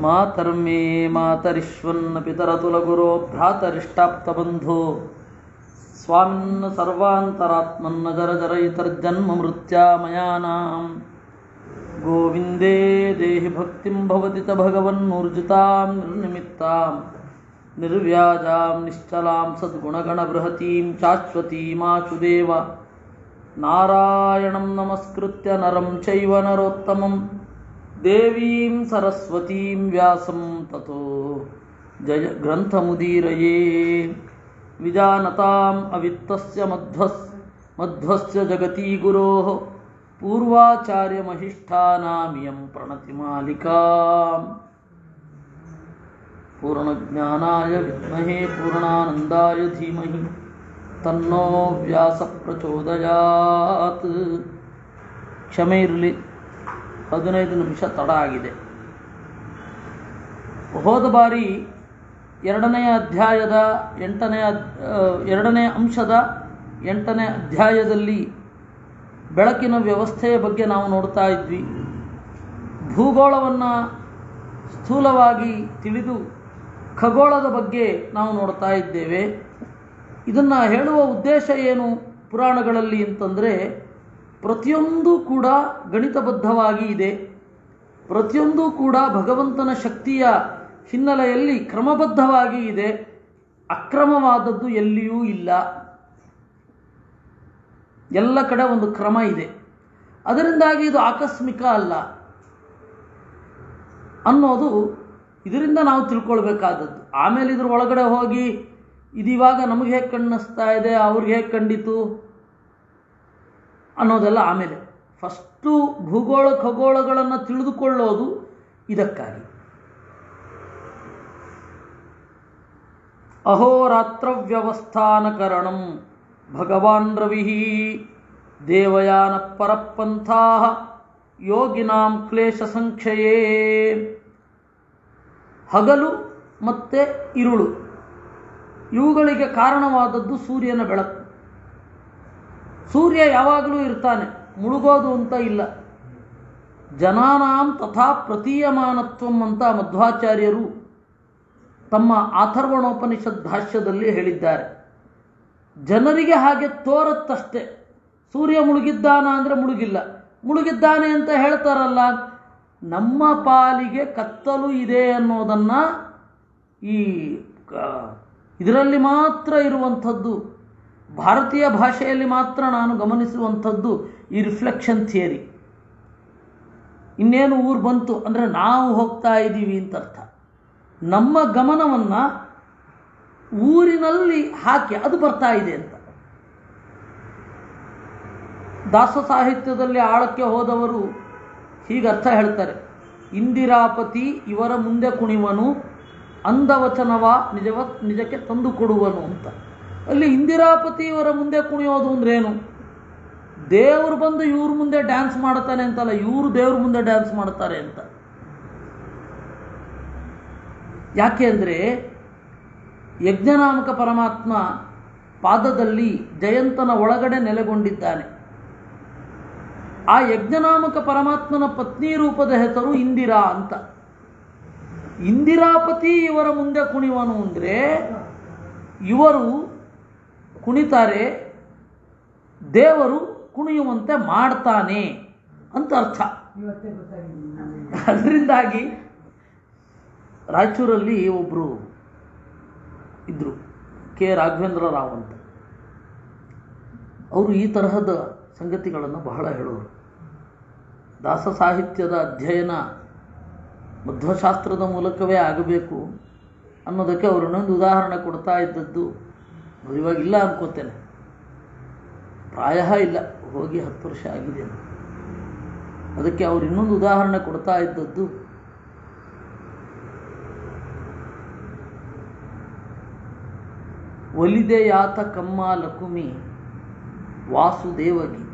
मातर्मे मातरिष्वन्न पितरतुलगुरो भ्रातरिष्टाप्तबन्धो। स्वामिन्न सर्वान्तरात्मन्न जरजरयितर्जन्ममृत्यामयानां गोविन्दे देहि भक्तिं भवति च भगवन्मूर्जितां निर्निमित्तां निर्व्याजां निश्चलां सद्गुणगणबृहतीं चाश्वतीमाचुदेव नारायणं नमस्कृत्य नरं चैव नरोत्तमम्। देवीं सरस्वतीं व्यासं ततो जय ग्रन्थमुदीरये। विजानताम् अवित्तस्य मध्वस्, मध्वस्य जगती गुरोः पूर्वाचार्यमहिष्ठानामियं प्रणतिमालिकाम्। पूर्णज्ञानाय विद्महे पूर्णानन्दाय धीमहि तन्नो व्यासप्रचोदयात्। क्षमैर्लि ಹದಿನೈದು ನಿಮಿಷ ತಡ ಆಗಿದೆ. ಹೋದ ಬಾರಿ ಎರಡನೆಯ ಅಧ್ಯಾಯದ ಎಂಟನೆಯ ಎರಡನೇ ಅಂಶದ ಎಂಟನೇ ಅಧ್ಯಾಯದಲ್ಲಿ ಬೆಳಕಿನ ವ್ಯವಸ್ಥೆಯ ಬಗ್ಗೆ ನಾವು ನೋಡ್ತಾ ಇದ್ವಿ. ಭೂಗೋಳವನ್ನು ಸ್ಥೂಲವಾಗಿ ತಿಳಿದು ಖಗೋಳದ ಬಗ್ಗೆ ನಾವು ನೋಡ್ತಾ ಇದ್ದೇವೆ. ಇದನ್ನು ಹೇಳುವ ಉದ್ದೇಶ ಏನು ಪುರಾಣಗಳಲ್ಲಿ ಅಂತಂದರೆ ಪ್ರತಿಯೊಂದು ಕೂಡ ಗಣಿತಬದ್ಧವಾಗಿ ಇದೆ. ಪ್ರತಿಯೊಂದು ಕೂಡ ಭಗವಂತನ ಶಕ್ತಿಯ ಹಿನ್ನೆಲೆಯಲ್ಲಿ ಕ್ರಮಬದ್ಧವಾಗಿ ಇದೆ. ಅಕ್ರಮವಾದದ್ದು ಎಲ್ಲಿಯೂ ಇಲ್ಲ. ಎಲ್ಲ ಕಡೆ ಒಂದು ಕ್ರಮ ಇದೆ. ಅದರಿಂದಾಗಿ ಇದು ಆಕಸ್ಮಿಕ ಅಲ್ಲ. ಅನ್ನೋದು ಇದರಿಂದ ನಾವು ತಿಳ್ಕೊಳ್ಬೇಕಾದದ್ದು. ಆಮೇಲೆ ಇದ್ರ ಒಳಗಡೆ ಹೋಗಿ ಇದಿವಾಗ ನಮಗೆ ಹೇಗೆ ಕಣ್ಣಿಸ್ತಾ ಇದೆ, ಅವ್ರಿಗೆ ಹೇಗೆ ಕಂಡಿತು? ಅನ್ನೋದೆಲ್ಲ ಆಮೇಲೆ ಫಸ್ಟು ಭೂಗೋಳ ಖಗೋಳಗಳನ್ನು ತಿಳಿದುಕೊಳ್ಳೋದು ಇದಕ್ಕಾಗಿ. ಅಹೋರಾತ್ರ ವ್ಯವಸ್ಥಾನಕರಣಂ ಭಗವಾನ್ ರವಿ ದೇವಯಾನ ಪರಪಂಥಾ ಯೋಗಿನಾಂ ಕ್ಲೇಶ ಸಂಖ್ಯೆಯೇ. ಹಗಲು ಮತ್ತು ಇರುಳು. ಇವುಗಳಿಗೆ ಕಾರಣವಾದದ್ದು ಸೂರ್ಯನ ಬೆಳಕು. ಸೂರ್ಯ ಯಾವಾಗಲೂ ಇರ್ತಾನೆ, ಮುಳುಗೋದು ಅಂತ ಇಲ್ಲ. ಜನಾನಾಂ ತಥಾ ಪ್ರತೀಯಮಾನತ್ವಂ ಅಂತ ಮಧ್ವಾಚಾರ್ಯರು ತಮ್ಮ ಆಥರ್ವಣೋಪನಿಷತ್ ಭಾಷ್ಯದಲ್ಲಿ ಹೇಳಿದ್ದಾರೆ. ಜನರಿಗೆ ಹಾಗೆ ತೋರತ್ತಷ್ಟೆ. ಸೂರ್ಯ ಮುಳುಗಿದ್ದಾನ ಅಂದರೆ ಮುಳುಗಿಲ್ಲ. ಮುಳುಗಿದ್ದಾನೆ ಅಂತ ಹೇಳ್ತಾರಲ್ಲ, ನಮ್ಮ ಪಾಲಿಗೆ ಕತ್ತಲು ಇದೆ ಅನ್ನೋದನ್ನು ಈ ಇದರಲ್ಲಿ ಮಾತ್ರ ಇರುವಂಥದ್ದು ಭಾರತೀಯ ಭಾಷೆಯಲ್ಲಿ ಮಾತ್ರ ನಾನು ಗಮನಿಸುವಂಥದ್ದು ಈ ರಿಫ್ಲೆಕ್ಷನ್ ಥಿಯರಿ. ಇನ್ನೇನು ಊರು ಬಂತು ಅಂದರೆ ನಾವು ಹೋಗ್ತಾ ಇದ್ದೀವಿ ಅಂತ ಅರ್ಥ. ನಮ್ಮ ಗಮನವನ್ನು ಊರಿನಲ್ಲಿ ಹಾಕಿ ಅದು ಬರ್ತಾ ಇದೆ ಅಂತ. ದಾಸ ಸಾಹಿತ್ಯದಲ್ಲಿ ಆಳಕ್ಕೆ ಹೋದವರು ಹೀಗೆ ಅರ್ಥ ಹೇಳ್ತಾರೆ. ಇಂದಿರಾಪತಿ ಇವರ ಮುಂದೆ ಕುಣಿವನು, ಅಂದವಚನವ ನಿಜವ ನಿಜಕ್ಕೆ ತಂದು ಕೊಡುವನು ಅಂತ. ಅಲ್ಲಿ ಇಂದಿರಾಪತಿಯವರ ಮುಂದೆ ಕುಣಿಯೋದು ಏನು? ದೇವರು ಬಂದು ಇವ್ರ ಮುಂದೆ ಡ್ಯಾನ್ಸ್ ಮಾಡ್ತಾನೆ ಅಂತಲ್ಲ, ಇವರು ದೇವ್ರ ಮುಂದೆ ಡ್ಯಾನ್ಸ್ ಮಾಡ್ತಾರೆ ಅಂತ. ಯಾಕೆ ಅಂದರೆ, ಯಜ್ಞನಾಮಕ ಪರಮಾತ್ಮ ಪಾದದಲ್ಲಿ ಜಯಂತನ ಒಳಗಡೆ ನೆಲೆಗೊಂಡಿದ್ದಾನೆ. ಆ ಯಜ್ಞನಾಮಕ ಪರಮಾತ್ಮನ ಪತ್ನಿ ರೂಪದ ಹೆಸರು ಇಂದಿರಾ ಅಂತ. ಇಂದಿರಾಪತಿ ಇವರ ಮುಂದೆ ಕುಣಿವನು ಅಂದರೆ, ಇವರು ಕುಣಿತಾರೆ ದೇವರು ಕುಣಿಯುವಂತೆ ಮಾಡ್ತಾನೆ ಅಂತ ಅರ್ಥ. ಅದರಿಂದಾಗಿ ರಾಯಚೂರಲ್ಲಿ ಒಬ್ಬರು ಇದ್ದರು ಕೆ. ರಾಘವೇಂದ್ರ ರಾವ್ ಅಂತ. ಅವರು ಈ ತರಹದ ಸಂಗತಿಗಳನ್ನು ಬಹಳ ಹೇಳೋರು. ದಾಸ ಸಾಹಿತ್ಯದ ಅಧ್ಯಯನ ಮಧ್ವಶಾಸ್ತ್ರದ ಮೂಲಕವೇ ಆಗಬೇಕು ಅನ್ನೋದಕ್ಕೆ ಅವರು ಇನ್ನೊಂದು ಉದಾಹರಣೆ ಕೊಡ್ತಾ ಇದ್ದದ್ದು ಇವಾಗ ಇಲ್ಲ ಅನ್ಕೋತೇನೆ. ಪ್ರಾಯ ಇಲ್ಲ, ಹೋಗಿ ಹತ್ತು ವರ್ಷ ಆಗಿದೆ ಅದಕ್ಕೆ ಅವ್ರು ಇನ್ನೊಂದು ಉದಾಹರಣೆ ಕೊಡ್ತಾ ಇದ್ದದ್ದು ಒಲಿದೆಯಾತ ಕಮ್ಮ ಲಕುಮಿ ವಾಸುದೇವಗಿ.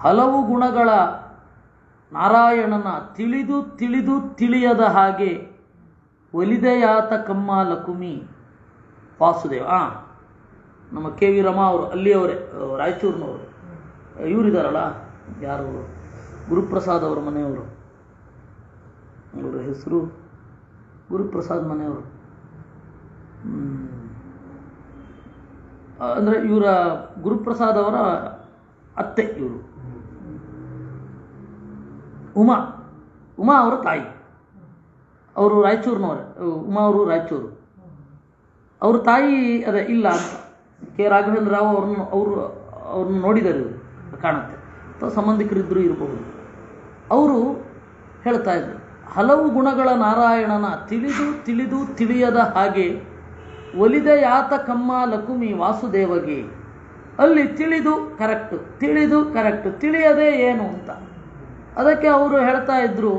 ಹಲವು ಗುಣಗಳ ನಾರಾಯಣನ ತಿಳಿದು ತಿಳಿದು ತಿಳಿಯದ ಹಾಗೆ ಒಲಿದೆಯಾತ ಕಮ್ಮ ಲಕುಮಿ ವಾಸುದೇವ. ಆ, ನಮ್ಮ ಕೆ ವಿ ರಮಾ ಅವರು, ಅಲ್ಲಿಯವರೇ ರಾಯಚೂರಿನವರು. ಇವರಿದ್ದಾರಲ್ಲ ಯಾರು? ಗುರುಪ್ರಸಾದ್ ಅವರ ಮನೆಯವರು. ಅವರ ಹೆಸರು ಗುರುಪ್ರಸಾದ್ ಮನೆಯವರು. ಅಂದರೆ ಇವರ ಗುರುಪ್ರಸಾದ್ ಅವರ ಅತ್ತೆ ಇವರು. ಉಮಾ ಉಮಾ ಅವರ ತಾಯಿ. ಅವರು ರಾಯಚೂರಿನವರೇ, ಉಮಾ ಅವರು ರಾಯಚೂರು. ಅವ್ರ ತಾಯಿ ಅದೇ ಇಲ್ಲ ಅಂತ. ಕೆ ರಾಘವೇಂದ್ರ ರಾವ್ ಅವ್ರನ್ನ ಅವರು ಅವ್ರನ್ನ ನೋಡಿದ್ದಾರೆ ಕಾಣುತ್ತೆ. ಅಥವಾ ಸಂಬಂಧಿಕರಿದ್ದರೂ ಇರಬಹುದು. ಅವರು ಹೇಳ್ತಾ ಇದ್ರು, ಹಲವು ಗುಣಗಳ ನಾರಾಯಣನ ತಿಳಿದು ತಿಳಿದು ತಿಳಿಯದ ಹಾಗೆ ಒಲಿದ ಯಾತ ಕಮ್ಮ ಲಕುಮಿ ವಾಸುದೇವಗೆ, ಅಲ್ಲಿ ತಿಳಿದು ಕರೆಕ್ಟು, ತಿಳಿದು ಕರೆಕ್ಟ್, ತಿಳಿಯದೇ ಏನು ಅಂತ. ಅದಕ್ಕೆ ಅವರು ಹೇಳ್ತಾ ಇದ್ರು,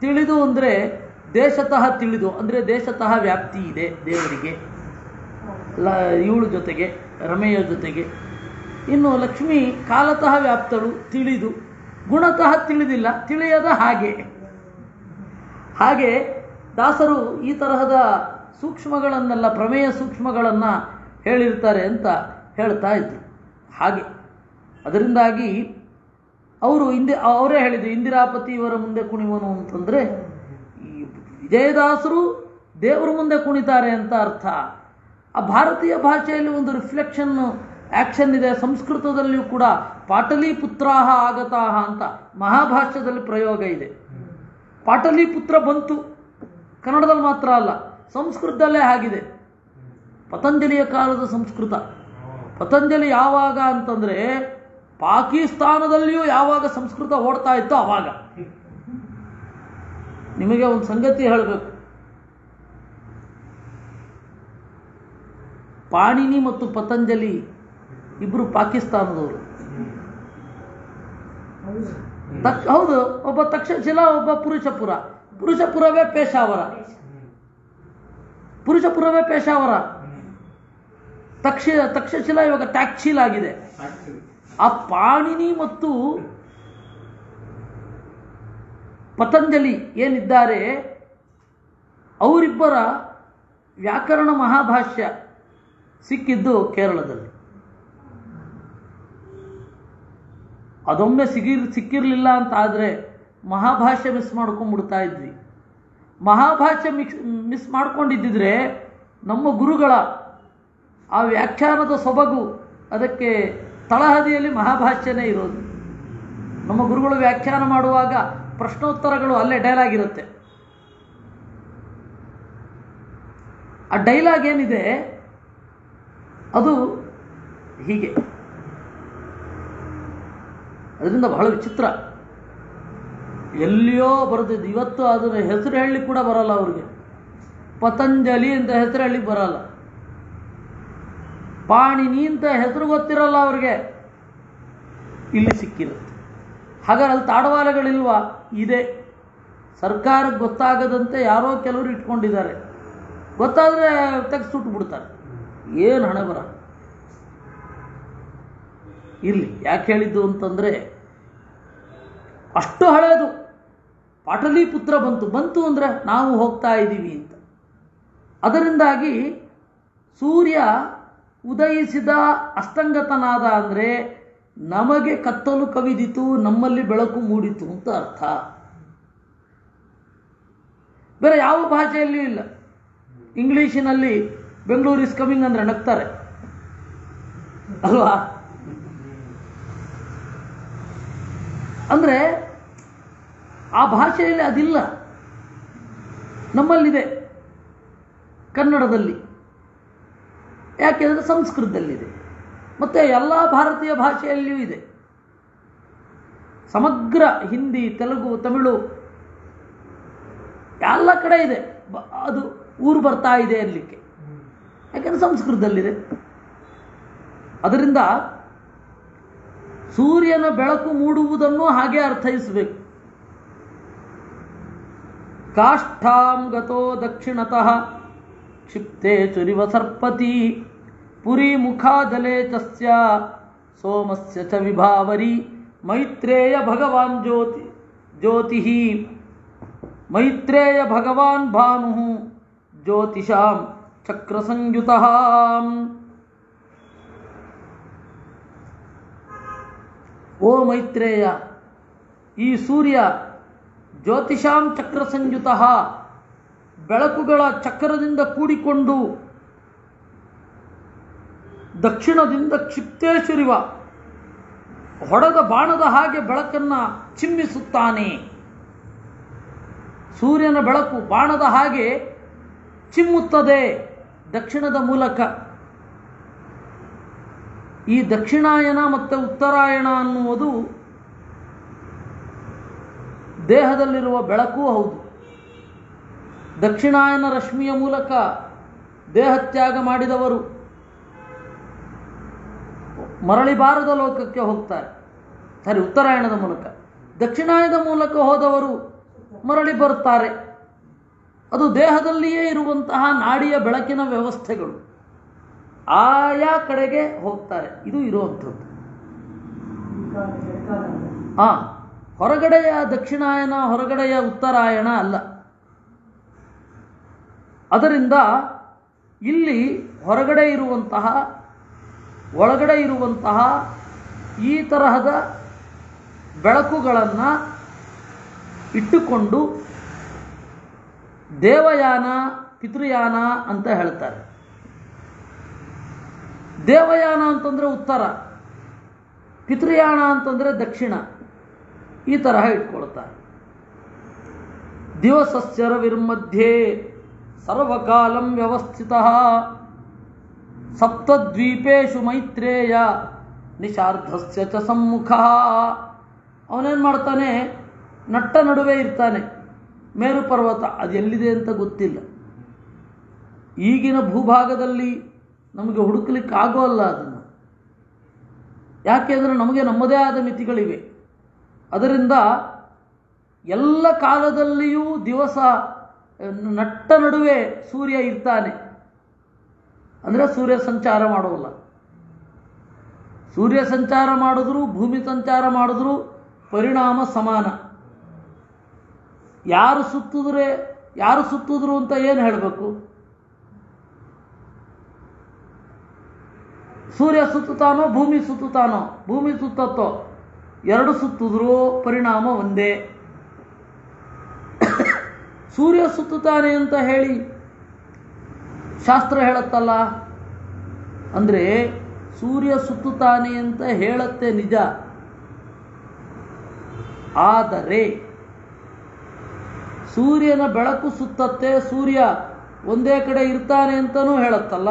ತಿಳಿದು ಅಂದರೆ ದೇಶತಃ ತಿಳಿದು, ಅಂದರೆ ದೇಶತಃ ವ್ಯಾಪ್ತಿ ಇದೆ ದೇವರಿಗೆ. ಲ, ಇವಳ ಜೊತೆಗೆ, ರಮೆಯ ಜೊತೆಗೆ. ಇನ್ನು ಲಕ್ಷ್ಮಿ ಕಾಲತಃ ವ್ಯಾಪ್ತಳು, ತಿಳಿದು. ಗುಣತಃ ತಿಳಿದಿಲ್ಲ, ತಿಳಿಯದ ಹಾಗೆ. ಹಾಗೆ ದಾಸರು ಈ ತರಹದ ಸೂಕ್ಷ್ಮಗಳನ್ನೆಲ್ಲ, ಪ್ರಮೇಯ ಸೂಕ್ಷ್ಮಗಳನ್ನು ಹೇಳಿರ್ತಾರೆ ಅಂತ ಹೇಳ್ತಾ ಇದ್ರು. ಹಾಗೆ. ಅದರಿಂದಾಗಿ ಅವರು ಹಿಂದೆ ಅವರೇ ಹೇಳಿದ್ರು, ಇಂದಿರಾಪತಿ ಇವರ ಮುಂದೆ ಕುಣಿವನು ಅಂತಂದರೆ, ಈ ವಿಜಯದಾಸರು ದೇವರ ಮುಂದೆ ಕುಣಿತಾರೆ ಅಂತ ಅರ್ಥ. ಆ ಭಾರತೀಯ ಭಾಷೆಯಲ್ಲಿ ಒಂದು ರಿಫ್ಲೆಕ್ಷನ್ ಆಕ್ಷನ್ ಇದೆ. ಸಂಸ್ಕೃತದಲ್ಲಿಯೂ ಕೂಡ ಪಾಟಲಿಪುತ್ರಾಹ ಆಗತಾಹ ಅಂತ ಮಹಾಭಾಷ್ಯದಲ್ಲಿ ಪ್ರಯೋಗ ಇದೆ. ಪಾಟಲಿಪುತ್ರ ಬಂತು. ಕನ್ನಡದಲ್ಲಿ ಮಾತ್ರ ಅಲ್ಲ, ಸಂಸ್ಕೃತದಲ್ಲೇ ಆಗಿದೆ. ಪತಂಜಲಿಯ ಕಾಲದ ಸಂಸ್ಕೃತ. ಪತಂಜಲಿ ಯಾವಾಗ ಅಂತಂದ್ರೆ ಪಾಕಿಸ್ತಾನದಲ್ಲಿಯೂ ಯಾವಾಗ ಸಂಸ್ಕೃತ ಓಡ್ತಾ ಇತ್ತು ಅವಾಗ. ನಿಮಗೆ ಒಂದು ಸಂಗತಿ ಹೇಳಬೇಕು. ಪಾಣಿನಿ ಮತ್ತು ಪತಂಜಲಿ ಇಬ್ಬರು ಪಾಕಿಸ್ತಾನದವರು. ತಕ್ ಹೌದು, ಒಬ್ಬ ತಕ್ಷಶಿಲ ಒಬ್ಬ ಪುರುಷಪುರ. ಪುರುಷಪುರವೇ ಪೇಶಾವರ ಪುರುಷಪುರವೇ ಪೇಶಾವರ ತಕ್ಷ ತಕ್ಷಶಿಲ ಇವಾಗ ಟ್ಯಾಕ್ಶೀಲ್ ಆಗಿದೆ. ಆ ಪಾಣಿನಿ ಮತ್ತು ಪತಂಜಲಿ ಏನಿದ್ದಾರೆ, ಅವರಿಬ್ಬರ ವ್ಯಾಕರಣ ಮಹಾಭಾಷ್ಯ. ಸಿಕ್ಕಿದ್ದು ಕೇರಳದಲ್ಲಿ. ಅದೊಮ್ಮೆ ಸಿಗಿರ್ ಸಿಕ್ಕಿರಲಿಲ್ಲ ಅಂತ ಆದರೆ ಮಹಾಭಾಷೆ ಮಿಸ್ ಮಾಡ್ಕೊಂಡ್ಬಿಡ್ತಾ ಇದ್ವಿ. ಮಹಾಭಾಷ್ಯ ಮಿಕ್ಸ್ ಮಿಸ್ ಮಾಡ್ಕೊಂಡಿದ್ದಿದ್ರೆ ನಮ್ಮ ಗುರುಗಳ ಆ ವ್ಯಾಖ್ಯಾನದ ಸೊಬಗು ಅದಕ್ಕೆ ತಳಹದಿಯಲ್ಲಿ ಮಹಾಭಾಷ್ಯನೇ ಇರೋದು. ನಮ್ಮ ಗುರುಗಳು ವ್ಯಾಖ್ಯಾನ ಮಾಡುವಾಗ ಪ್ರಶ್ನೋತ್ತರಗಳು ಅಲ್ಲೇ ಡೈಲಾಗ್ ಇರುತ್ತೆ. ಆ ಡೈಲಾಗ್ ಏನಿದೆ? ಅದು ಹೀಗೆ. ಅದರಿಂದ ಬಹಳ ವಿಚಿತ್ರ. ಎಲ್ಲಿಯೋ ಬರೆದಿದ್ದು. ಇವತ್ತು ಅದರ ಹೆಸರು ಹೇಳಿ ಕೂಡ ಬರಲ್ಲ ಅವ್ರಿಗೆ. ಪತಂಜಲಿ ಅಂತ ಹೆಸರು ಹೇಳಿ ಬರಲ್ಲ. ಪಾಣಿನಿ ಅಂತ ಹೆಸರು ಗೊತ್ತಿರಲ್ಲ ಅವ್ರಿಗೆ. ಇಲ್ಲಿ ಸಿಕ್ಕಿರುತ್ತೆ ಹಾಗಾದ್ರೆ ಅಲ್ಲಿ ತಾಡವಾಲೆಗಳಿಲ್ವಾ? ಇದೆ. ಸರ್ಕಾರಕ್ಕೆ ಗೊತ್ತಾಗದಂತೆ ಯಾರೋ ಕೆಲವರು ಇಟ್ಕೊಂಡಿದ್ದಾರೆ. ಗೊತ್ತಾದರೆ ತೆಗೆದು ಬಿಡ್ತಾರೆ ಏನು ಹಣ ಬರ? ಯಾಕೆ ಹೇಳಿದ್ದು ಅಂತಂದರೆ, ಅಷ್ಟು ಹಳೇದು. ಪಾಟಲಿಪುತ್ರ ಬಂತು ಬಂತು ಅಂದರೆ ನಾವು ಹೋಗ್ತಾ ಇದ್ದೀವಿ ಅಂತ. ಅದರಿಂದಾಗಿ ಸೂರ್ಯ ಉದಯಿಸಿದ ಅಸ್ತಂಗತನಾದ ಅಂದರೆ ನಮಗೆ ಕತ್ತಲು ಕವಿದಿತು, ನಮ್ಮಲ್ಲಿ ಬೆಳಕು ಮೂಡಿತು ಅಂತ ಅರ್ಥ. ಬೇರೆ ಯಾವ ಭಾಷೆಯಲ್ಲಿ ಇಲ್ಲ. ಇಂಗ್ಲೀಷಿನಲ್ಲಿ ಬೆಂಗಳೂರು ಇಸ್ ಕಮಿಂಗ್ ಅಂದ್ರೆ ನಗ್ತಾರೆ. ಅಲ್ವಾ? ಅಂದ್ರೆ ಆ ಭಾಷೆಯಲ್ಲಿ ಅದಿಲ್ಲ. ನಮ್ಮಲ್ಲಿದೆ ಕನ್ನಡದಲ್ಲಿ. ಯಾಕೆಂದ್ರೆ ಸಂಸ್ಕೃತದಲ್ಲಿದೆ. ಮತ್ತೆ ಎಲ್ಲ ಭಾರತೀಯ ಭಾಷೆಯಲ್ಲಿಯೂ ಇದೆ. ಸಮಗ್ರ ಹಿಂದಿ, ತೆಲುಗು, ತಮಿಳು ಎಲ್ಲ ಕಡೆ ಇದೆ. ಅದು ಊರು ಬರ್ತಾ ಇದೆ ಅನ್ಲಿಕ್ಕೆ. ಯಾಕೆಂದ್ರೆ ಸಂಸ್ಕೃತದಲ್ಲಿದೆ. ಅದರಿಂದ ಸೂರ್ಯನ ಬೆಳಕು ಮೂಡುವುದನ್ನು ಹಾಗೆ ಅರ್ಥೈಸಬೇಕು. ಕಾಷ್ಠಾಂ ಗತೋ ದಕ್ಷಿಣತಃ ಕ್ಷಿಪ್ತೆ ಚುರಿವ ಸರ್ಪತಿ ಪುರಿ ಮುಖಾದಲೆ ತಸ್ಯ ಸೋಮಸ್ಯ ಚ ವಿಭಾವರಿ ಮೈತ್ರೇಯ ಭಗವಾನ್ ಜ್ಯೋತಿ ಜ್ಯೋತಿ ಮೈತ್ರೇಯ ಭಗವಾನ್ ಭಾನು ಜ್ಯೋತಿಷಾಂ ಚಕ್ರಸಂಯುತ ಓ ಮೈತ್ರೇಯ ಈ ಸೂರ್ಯ ಜ್ಯೋತಿಷಾಂ ಚಕ್ರ ಸಂಯುತ ಬೆಳಕುಗಳ ಚಕ್ರದಿಂದ ಕೂಡಿಕೊಂಡು ದಕ್ಷಿಣದಿಂದ ಕ್ಷಿಪ್ತೇಶ್ವರಿವ ಹೊಡೆದ ಬಾಣದ ಹಾಗೆ ಬೆಳಕನ್ನ ಚಿಮ್ಮಿಸುತ್ತಾನೆ. ಸೂರ್ಯನ ಬೆಳಕು ಬಾಣದ ಹಾಗೆ ಚಿಮ್ಮುತ್ತದೆ. ದಕ್ಷಿಣದ ಮೂಲಕ. ಈ ದಕ್ಷಿಣಾಯನ ಮತ್ತು ಉತ್ತರಾಯಣ ಅನ್ನುವುದು ದೇಹದಲ್ಲಿರುವ ಬೆಳಕು ಹೌದು. ದಕ್ಷಿಣಾಯನ ರಶ್ಮಿಯ ಮೂಲಕ ದೇಹತ್ಯಾಗ ಮಾಡಿದವರು ಮರಳಿ ಬಾರದ ಲೋಕಕ್ಕೆ ಹೋಗ್ತಾರೆ. ಸರಿ, ಉತ್ತರಾಯಣದ ಮೂಲಕ. ದಕ್ಷಿಣಾಯನದ ಮೂಲಕ ಹೋದವರು ಮರಳಿ ಬರುತ್ತಾರೆ. ಅದು ದೇಹದಲ್ಲಿಯೇ ಇರುವಂತಹ ನಾಡಿಯ ಬೆಳಕಿನ ವ್ಯವಸ್ಥೆಗಳು ಆಯಾ ಕಡೆಗೆ ಹೋಗ್ತಾರೆ. ಇದು ಇರುವಂಥದ್ದು. ಹಾ, ಹೊರಗಡೆಯ ದಕ್ಷಿಣಾಯನ, ಹೊರಗಡೆಯ ಉತ್ತರಾಯಣ ಅಲ್ಲ. ಅದರಿಂದ ಇಲ್ಲಿ ಹೊರಗಡೆ ಇರುವಂತಹ, ಒಳಗಡೆ ಇರುವಂತಹ ಈ ತರಹದ ಬೆಳಕುಗಳನ್ನು ಇಟ್ಟುಕೊಂಡು ದೇವಯಾನ, ಪಿತೃಯಾನ ಅಂತ ಹೇಳ್ತಾರೆ. ದೇವಯಾನ ಅಂತಂದರೆ ಉತ್ತರ. ಪಿತೃಯಾನ ಅಂತಂದರೆ ದಕ್ಷಿಣ. ಈ ತರಹ ಇಟ್ಕೊಳ್ತಾರೆ. ದಿವಸಸ್ಯರವಿರ್ಮಧ್ಯೆ ಸರ್ವಕಾಲಂ ವ್ಯವಸ್ಥಿತ ಸಪ್ತದ್ವೀಪೇಶು ಮೈತ್ರೇಯ ನಿಶಾರ್ಧಸ್ಯ ಚ ಸಮ್ಮುಖ. ಅವನೇನು ಮಾಡ್ತಾನೆ? ನಟ್ಟ ನಡುವೆ ಇರ್ತಾನೆ. ಮೇರು ಪರ್ವತ ಅದು ಎಲ್ಲಿದೆ ಅಂತ ಗೊತ್ತಿಲ್ಲ. ಈಗಿನ ಭೂಭಾಗದಲ್ಲಿ ನಮಗೆ ಹುಡುಕಲಿಕ್ಕೆ ಆಗೋಲ್ಲ ಅದನ್ನು ಯಾಕೆಂದರೆ ನಮಗೆ ನಮ್ಮದೇ ಆದ ಮಿತಿಗಳಿವೆ. ಅದರಿಂದ ಎಲ್ಲ ಕಾಲದಲ್ಲಿಯೂ ದಿವಸ, ನಟ್ಟ ನಡುವೆ ಸೂರ್ಯ ಇರ್ತಾನೆ. ಅಂದರೆ ಸೂರ್ಯ ಸಂಚಾರ ಮಾಡೋಲ್ಲ. ಸೂರ್ಯ ಸಂಚಾರ ಮಾಡಿದ್ರು ಭೂಮಿ ಸಂಚಾರ ಮಾಡಿದ್ರು ಪರಿಣಾಮ ಸಮಾನ. ಯಾರು ಸುತ್ತಿದ್ರೆ, ಯಾರು ಸುತ್ತಿದ್ರು ಅಂತ ಏನು ಹೇಳಬೇಕು? ಸೂರ್ಯ ಸುತ್ತುತ್ತಾನೋ, ಭೂಮಿ ಸುತ್ತುತ್ತಾನೋ? ಭೂಮಿ ಸುತ್ತತ್ತೋ? ಎರಡು ಸುತ್ತಿದ್ರು ಪರಿಣಾಮ ಒಂದೇ. ಸೂರ್ಯ ಸುತ್ತುತ್ತಾನೆ ಅಂತ ಹೇಳಿ ಶಾಸ್ತ್ರ ಹೇಳುತ್ತಲ್ಲ? ಅಂದರೆ ಸೂರ್ಯ ಸುತ್ತುತ್ತಾನೆ ಅಂತ ಹೇಳುತ್ತೆ ನಿಜ. ಆದರೆ ಸೂರ್ಯನ ಬೆಳಕು ಸುತ್ತತ್ತೆ, ಸೂರ್ಯ ಒಂದೇ ಕಡೆ ಇರ್ತಾನೆ ಅಂತಲೂ ಹೇಳುತ್ತಲ್ಲ.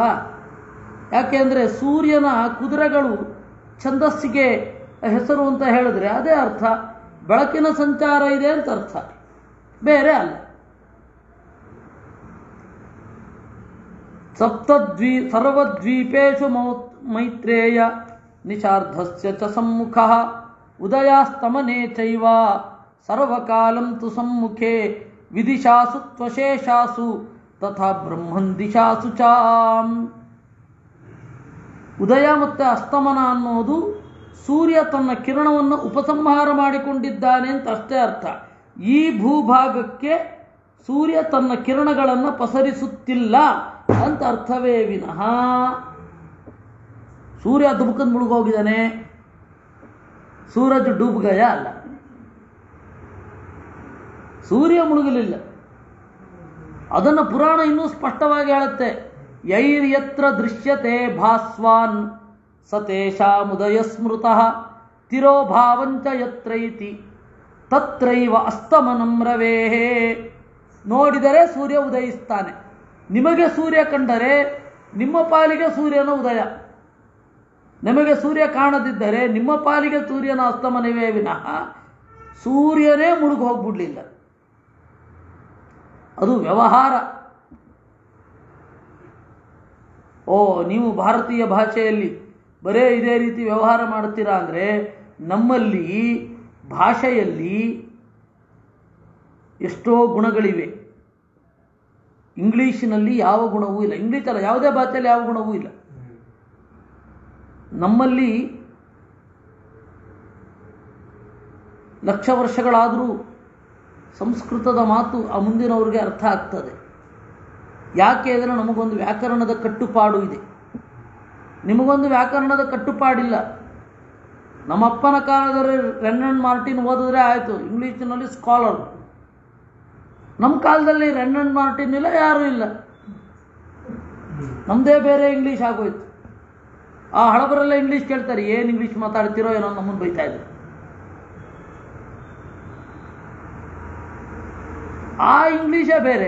ಯಾಕೆಂದರೆ ಸೂರ್ಯನ ಕುದುರೆಗಳು ಛಂದಸ್ಸಿಗೆ ಹೆಸರು ಅಂತ ಹೇಳಿದ್ರೆ ಅದೇ ಅರ್ಥ. ಬೆಳಕಿನ ಸಂಚಾರ ಇದೆ ಅಂತ ಅರ್ಥ. ಬೇರೆ ಅಲ್ಲ. ಸಪ್ತದ್ವೀ ಸರ್ವದ್ವೀಪೇಶು ಮೌ ಮೈತ್ರೇಯ ನಿಶಾರ್ಧಸ್ಯ ಚ ಸಮ್ಮುಖ ಉದಯಾಸ್ತಮನೆ ಚೈವ ಸರ್ವಕಾಲಂ ತು ಸಮ್ಮುಖೆ ವಿದಿಶಾಸು ತ್ವಶೇಷಾಸು ತಥಾ ಬ್ರಹ್ಮನ್ ದಿಶಾಸು ಚಾಂ ಉದಯ ಮತ್ತು ಅಸ್ತಮನ ಅನ್ನೋದು ಸೂರ್ಯ ತನ್ನ ಕಿರಣವನ್ನು ಉಪಸಂಹಾರ ಮಾಡಿಕೊಂಡಿದ್ದಾನೆ ಅಂತ ಅಷ್ಟೇ ಅರ್ಥ. ಈ ಭೂಭಾಗಕ್ಕೆ ಸೂರ್ಯ ತನ್ನ ಕಿರಣಗಳನ್ನು ಪಸರಿಸುತ್ತಿಲ್ಲ ಅಂತ ಅರ್ಥವೇ ವಿನಃ. ಸೂರ್ಯ ದುಬುಕಂದು ಮುಳುಗೋಗಿದ್ದಾನೆ. ಸೂರಜ್ ಡೂಬ್ಗಯ ಅಲ್ಲ. ಸೂರ್ಯ ಮುಳುಗಲಿಲ್ಲ. ಅದನ್ನು ಪುರಾಣ ಇನ್ನೂ ಸ್ಪಷ್ಟವಾಗಿ ಹೇಳುತ್ತೆ. ಯೈರ್ಯತ್ರ ದೃಶ್ಯತೆ ಭಾಸ್ವಾನ್ ಸತೇಷಾಮುದಯ ಸ್ಮೃತಃ ತಿರೋಭಾವಂಚ ಯತ್ರೈತಿ ತತ್ರೈವ ಅಸ್ತಮನಂ ರವೇಹೇ ನೋಡಿದರೆ ಸೂರ್ಯ ಉದಯಿಸ್ತಾನೆ. ನಿಮಗೆ ಸೂರ್ಯ ಕಂಡರೆ ನಿಮ್ಮ ಪಾಲಿಗೆ ಸೂರ್ಯನ ಉದಯ. ನಿಮಗೆ ಸೂರ್ಯ ಕಾಣದಿದ್ದರೆ ನಿಮ್ಮ ಪಾಲಿಗೆ ಸೂರ್ಯನ ಅಸ್ತಮನವೇ ವಿನಃ ಸೂರ್ಯನೇ ಮುಳುಗಿ ಹೋಗ್ಬಿಡ್ಲಿಲ್ಲ ಅದು ವ್ಯವಹಾರ. ಓ, ನೀವು ಭಾರತೀಯ ಭಾಷೆಯಲ್ಲಿ ಬರೇ ಇದೇ ರೀತಿ ವ್ಯವಹಾರ ಮಾಡ್ತೀರಾ ಅಂದರೆ ನಮ್ಮಲ್ಲಿ ಭಾಷೆಯಲ್ಲಿ ಎಷ್ಟೋ ಗುಣಗಳಿವೆ. ಇಂಗ್ಲೀಷಿನಲ್ಲಿ ಯಾವ ಗುಣವೂ ಇಲ್ಲ. ಇಂಗ್ಲೀಷ್ ಅಲ್ಲ, ಯಾವುದೇ ಭಾಷೆಯಲ್ಲಿ ಯಾವ ಗುಣವೂ ಇಲ್ಲ. ನಮ್ಮಲ್ಲಿ ಲಕ್ಷ ವರ್ಷಗಳಾದರೂ ಸಂಸ್ಕೃತದ ಮಾತು ಆ ಮುಂದಿನವ್ರಿಗೆ ಅರ್ಥ ಆಗ್ತದೆ. ಯಾಕೆ ಅಂದರೆ ನಮಗೊಂದು ವ್ಯಾಕರಣದ ಕಟ್ಟುಪಾಡು ಇದೆ. ನಿಮಗೊಂದು ವ್ಯಾಕರಣದ ಕಟ್ಟುಪಾಡಿಲ್ಲ. ನಮ್ಮಪ್ಪನ ಕಾಲದಲ್ಲಿ ರೆನ್ನನ್ ಮಾರ್ಟಿನ್ ಓದಿದ್ರೆ ಆಯಿತು, ಇಂಗ್ಲೀಷಿನಲ್ಲಿ ಸ್ಕಾಲರ್. ನಮ್ಮ ಕಾಲದಲ್ಲಿ ರೆಂಡನ್ ಮಾರ್ಟಿನ್ ಇಲ್ಲ, ಯಾರೂ ಇಲ್ಲ. ನಮ್ಮದೇ ಬೇರೆ ಇಂಗ್ಲೀಷ್ ಆಗೋಯ್ತು. ಆ ಹಳಬರೆಲ್ಲ ಇಂಗ್ಲೀಷ್ ಕೇಳ್ತಾರೆ, ಏನು ಇಂಗ್ಲೀಷ್ ಮಾತಾಡ್ತಿರೋ ಏನೋ ನಮ್ಮನ್ನು ಬೈತಾ ಇದ್ರು. ಆ ಇಂಗ್ಲೀಷೇ ಬೇರೆ,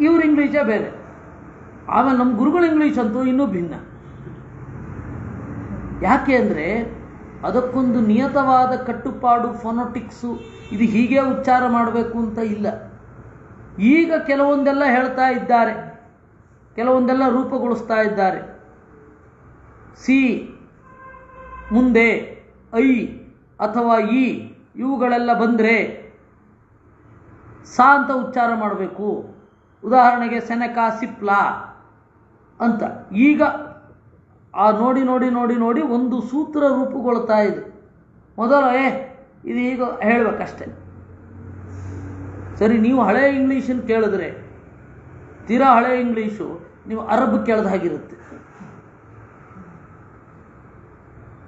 ಇವ್ರ ಇಂಗ್ಲೀಷೇ ಬೇರೆ. ಆಮೇಲೆ ನಮ್ಮ ಗುರುಗಳ ಇಂಗ್ಲೀಷ್ ಅಂತೂ ಇನ್ನೂ ಭಿನ್ನ. ಯಾಕೆ ಅಂದರೆ ಅದಕ್ಕೊಂದು ನಿಯತವಾದ ಕಟ್ಟುಪಾಡು ಫೊನೊಟಿಕ್ಸು ಇದು ಹೀಗೆ ಉಚ್ಚಾರ ಮಾಡಬೇಕು ಅಂತ ಇಲ್ಲ. ಈಗ ಕೆಲವೊಂದೆಲ್ಲ ಹೇಳ್ತಾ ಇದ್ದಾರೆ, ಕೆಲವೊಂದೆಲ್ಲ ರೂಪುಗೊಳಿಸ್ತಾ ಇದ್ದಾರೆ. ಸಿ, ಮುಂದೆ, ಐ, ಅಥವಾ ಇ ಇವುಗಳೆಲ್ಲ ಬಂದರೆ ಸಾ ಅಂತ ಉಚ್ಚಾರ ಮಾಡಬೇಕು. ಉದಾಹರಣೆಗೆ ಸೆನೆಕ ಸಿಪ್ಲಾ ಅಂತ. ಈಗ ಆ ನೋಡಿ ನೋಡಿ ನೋಡಿ ನೋಡಿ ಒಂದು ಸೂತ್ರ ರೂಪುಗೊಳ್ತಾ ಇದೆ. ಮೊದಲು ಏ ಇದು ಈಗ ಹೇಳಬೇಕಷ್ಟೆ. ಸರಿ ನೀವು ಹಳೆ ಇಂಗ್ಲೀಷನ್ನು ಕೇಳಿದ್ರೆ ತೀರಾ ಹಳೆ ಇಂಗ್ಲೀಷು ನೀವು ಅರಬ್ ಕೇಳ್ದ ಹಾಗಿರುತ್ತೆ.